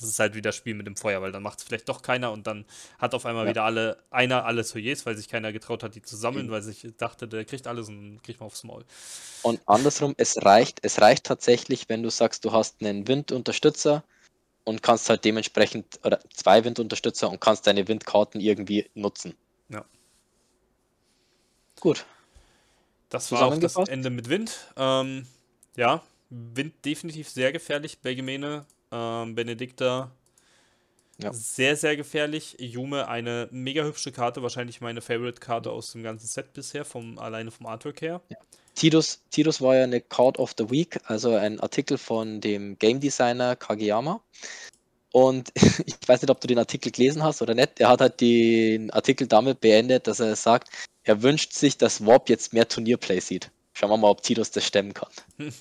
[SPEAKER 2] das ist halt wieder Spiel mit dem Feuer, weil dann macht es vielleicht doch keiner und dann hat auf einmal ja. wieder alle, einer alle Soyers, weil sich keiner getraut hat, die zu sammeln, mhm. weil sich dachte, der kriegt alles und kriegt man aufs Maul.
[SPEAKER 1] Und andersrum, es reicht, es reicht tatsächlich, wenn du sagst, du hast einen Windunterstützer und kannst halt dementsprechend, oder zwei Windunterstützer und kannst deine Windkarten irgendwie nutzen.
[SPEAKER 2] Ja.
[SPEAKER 1] Gut.
[SPEAKER 2] Das war auch das Ende mit Wind. Ähm, ja, Wind definitiv sehr gefährlich bei Gemäne ähm, Benedikta ja. sehr, sehr gefährlich. Yume eine mega hübsche Karte, wahrscheinlich meine Favorite-Karte aus dem ganzen Set bisher, vom, alleine vom Artwork her.
[SPEAKER 1] Ja. Tidus, Tidus war ja eine Card of the Week, also ein Artikel von dem Game Designer Kageyama. Und (laughs) ich weiß nicht, ob du den Artikel gelesen hast oder nicht. Er hat halt den Artikel damit beendet, dass er sagt, er wünscht sich, dass Warp jetzt mehr Turnierplay sieht. Schauen wir mal, ob Tidus das stemmen kann. (laughs)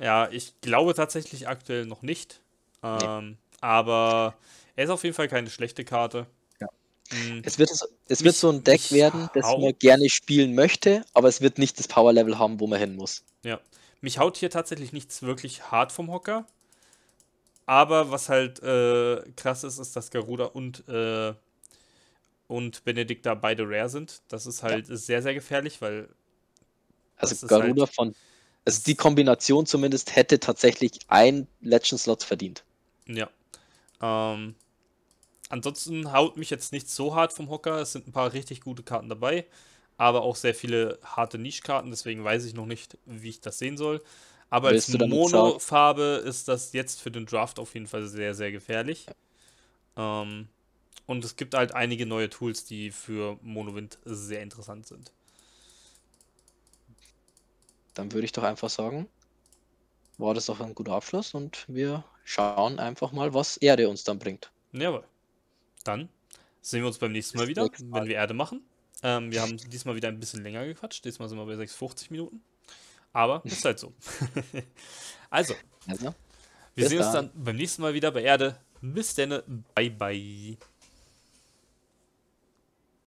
[SPEAKER 2] Ja, ich glaube tatsächlich aktuell noch nicht. Ähm. Aber er ist auf jeden Fall keine schlechte Karte.
[SPEAKER 1] Ja. Mhm. Es wird, es wird so ein Deck werden, das man gerne spielen möchte, aber es wird nicht das Power-Level haben, wo man hin muss.
[SPEAKER 2] Ja. Mich haut hier tatsächlich nichts wirklich hart vom Hocker. Aber was halt äh, krass ist, ist, dass Garuda und, äh, und Benedikta beide rare sind. Das ist halt ja. sehr, sehr gefährlich, weil.
[SPEAKER 1] Also Garuda halt von. Also die Kombination zumindest hätte tatsächlich ein Legend-Slot verdient.
[SPEAKER 2] Ja. Ähm, ansonsten haut mich jetzt nicht so hart vom Hocker. Es sind ein paar richtig gute Karten dabei, aber auch sehr viele harte Nischkarten. Deswegen weiß ich noch nicht, wie ich das sehen soll. Aber Willst als Mono-Farbe ist das jetzt für den Draft auf jeden Fall sehr, sehr gefährlich. Ähm, und es gibt halt einige neue Tools, die für Monowind sehr interessant sind.
[SPEAKER 1] Dann würde ich doch einfach sagen, war das doch ein guter Abschluss und wir schauen einfach mal, was Erde uns dann bringt.
[SPEAKER 2] Jawohl. Dann sehen wir uns beim nächsten Mal wieder,
[SPEAKER 1] Mal.
[SPEAKER 2] wenn wir Erde machen. Ähm, wir haben diesmal wieder ein bisschen länger gequatscht. Diesmal sind wir bei 6,50 Minuten. Aber ist halt so. (laughs) also,
[SPEAKER 1] Also,
[SPEAKER 2] wir sehen uns
[SPEAKER 1] dann.
[SPEAKER 2] dann beim nächsten Mal wieder bei Erde. Bis dann. Bye, bye.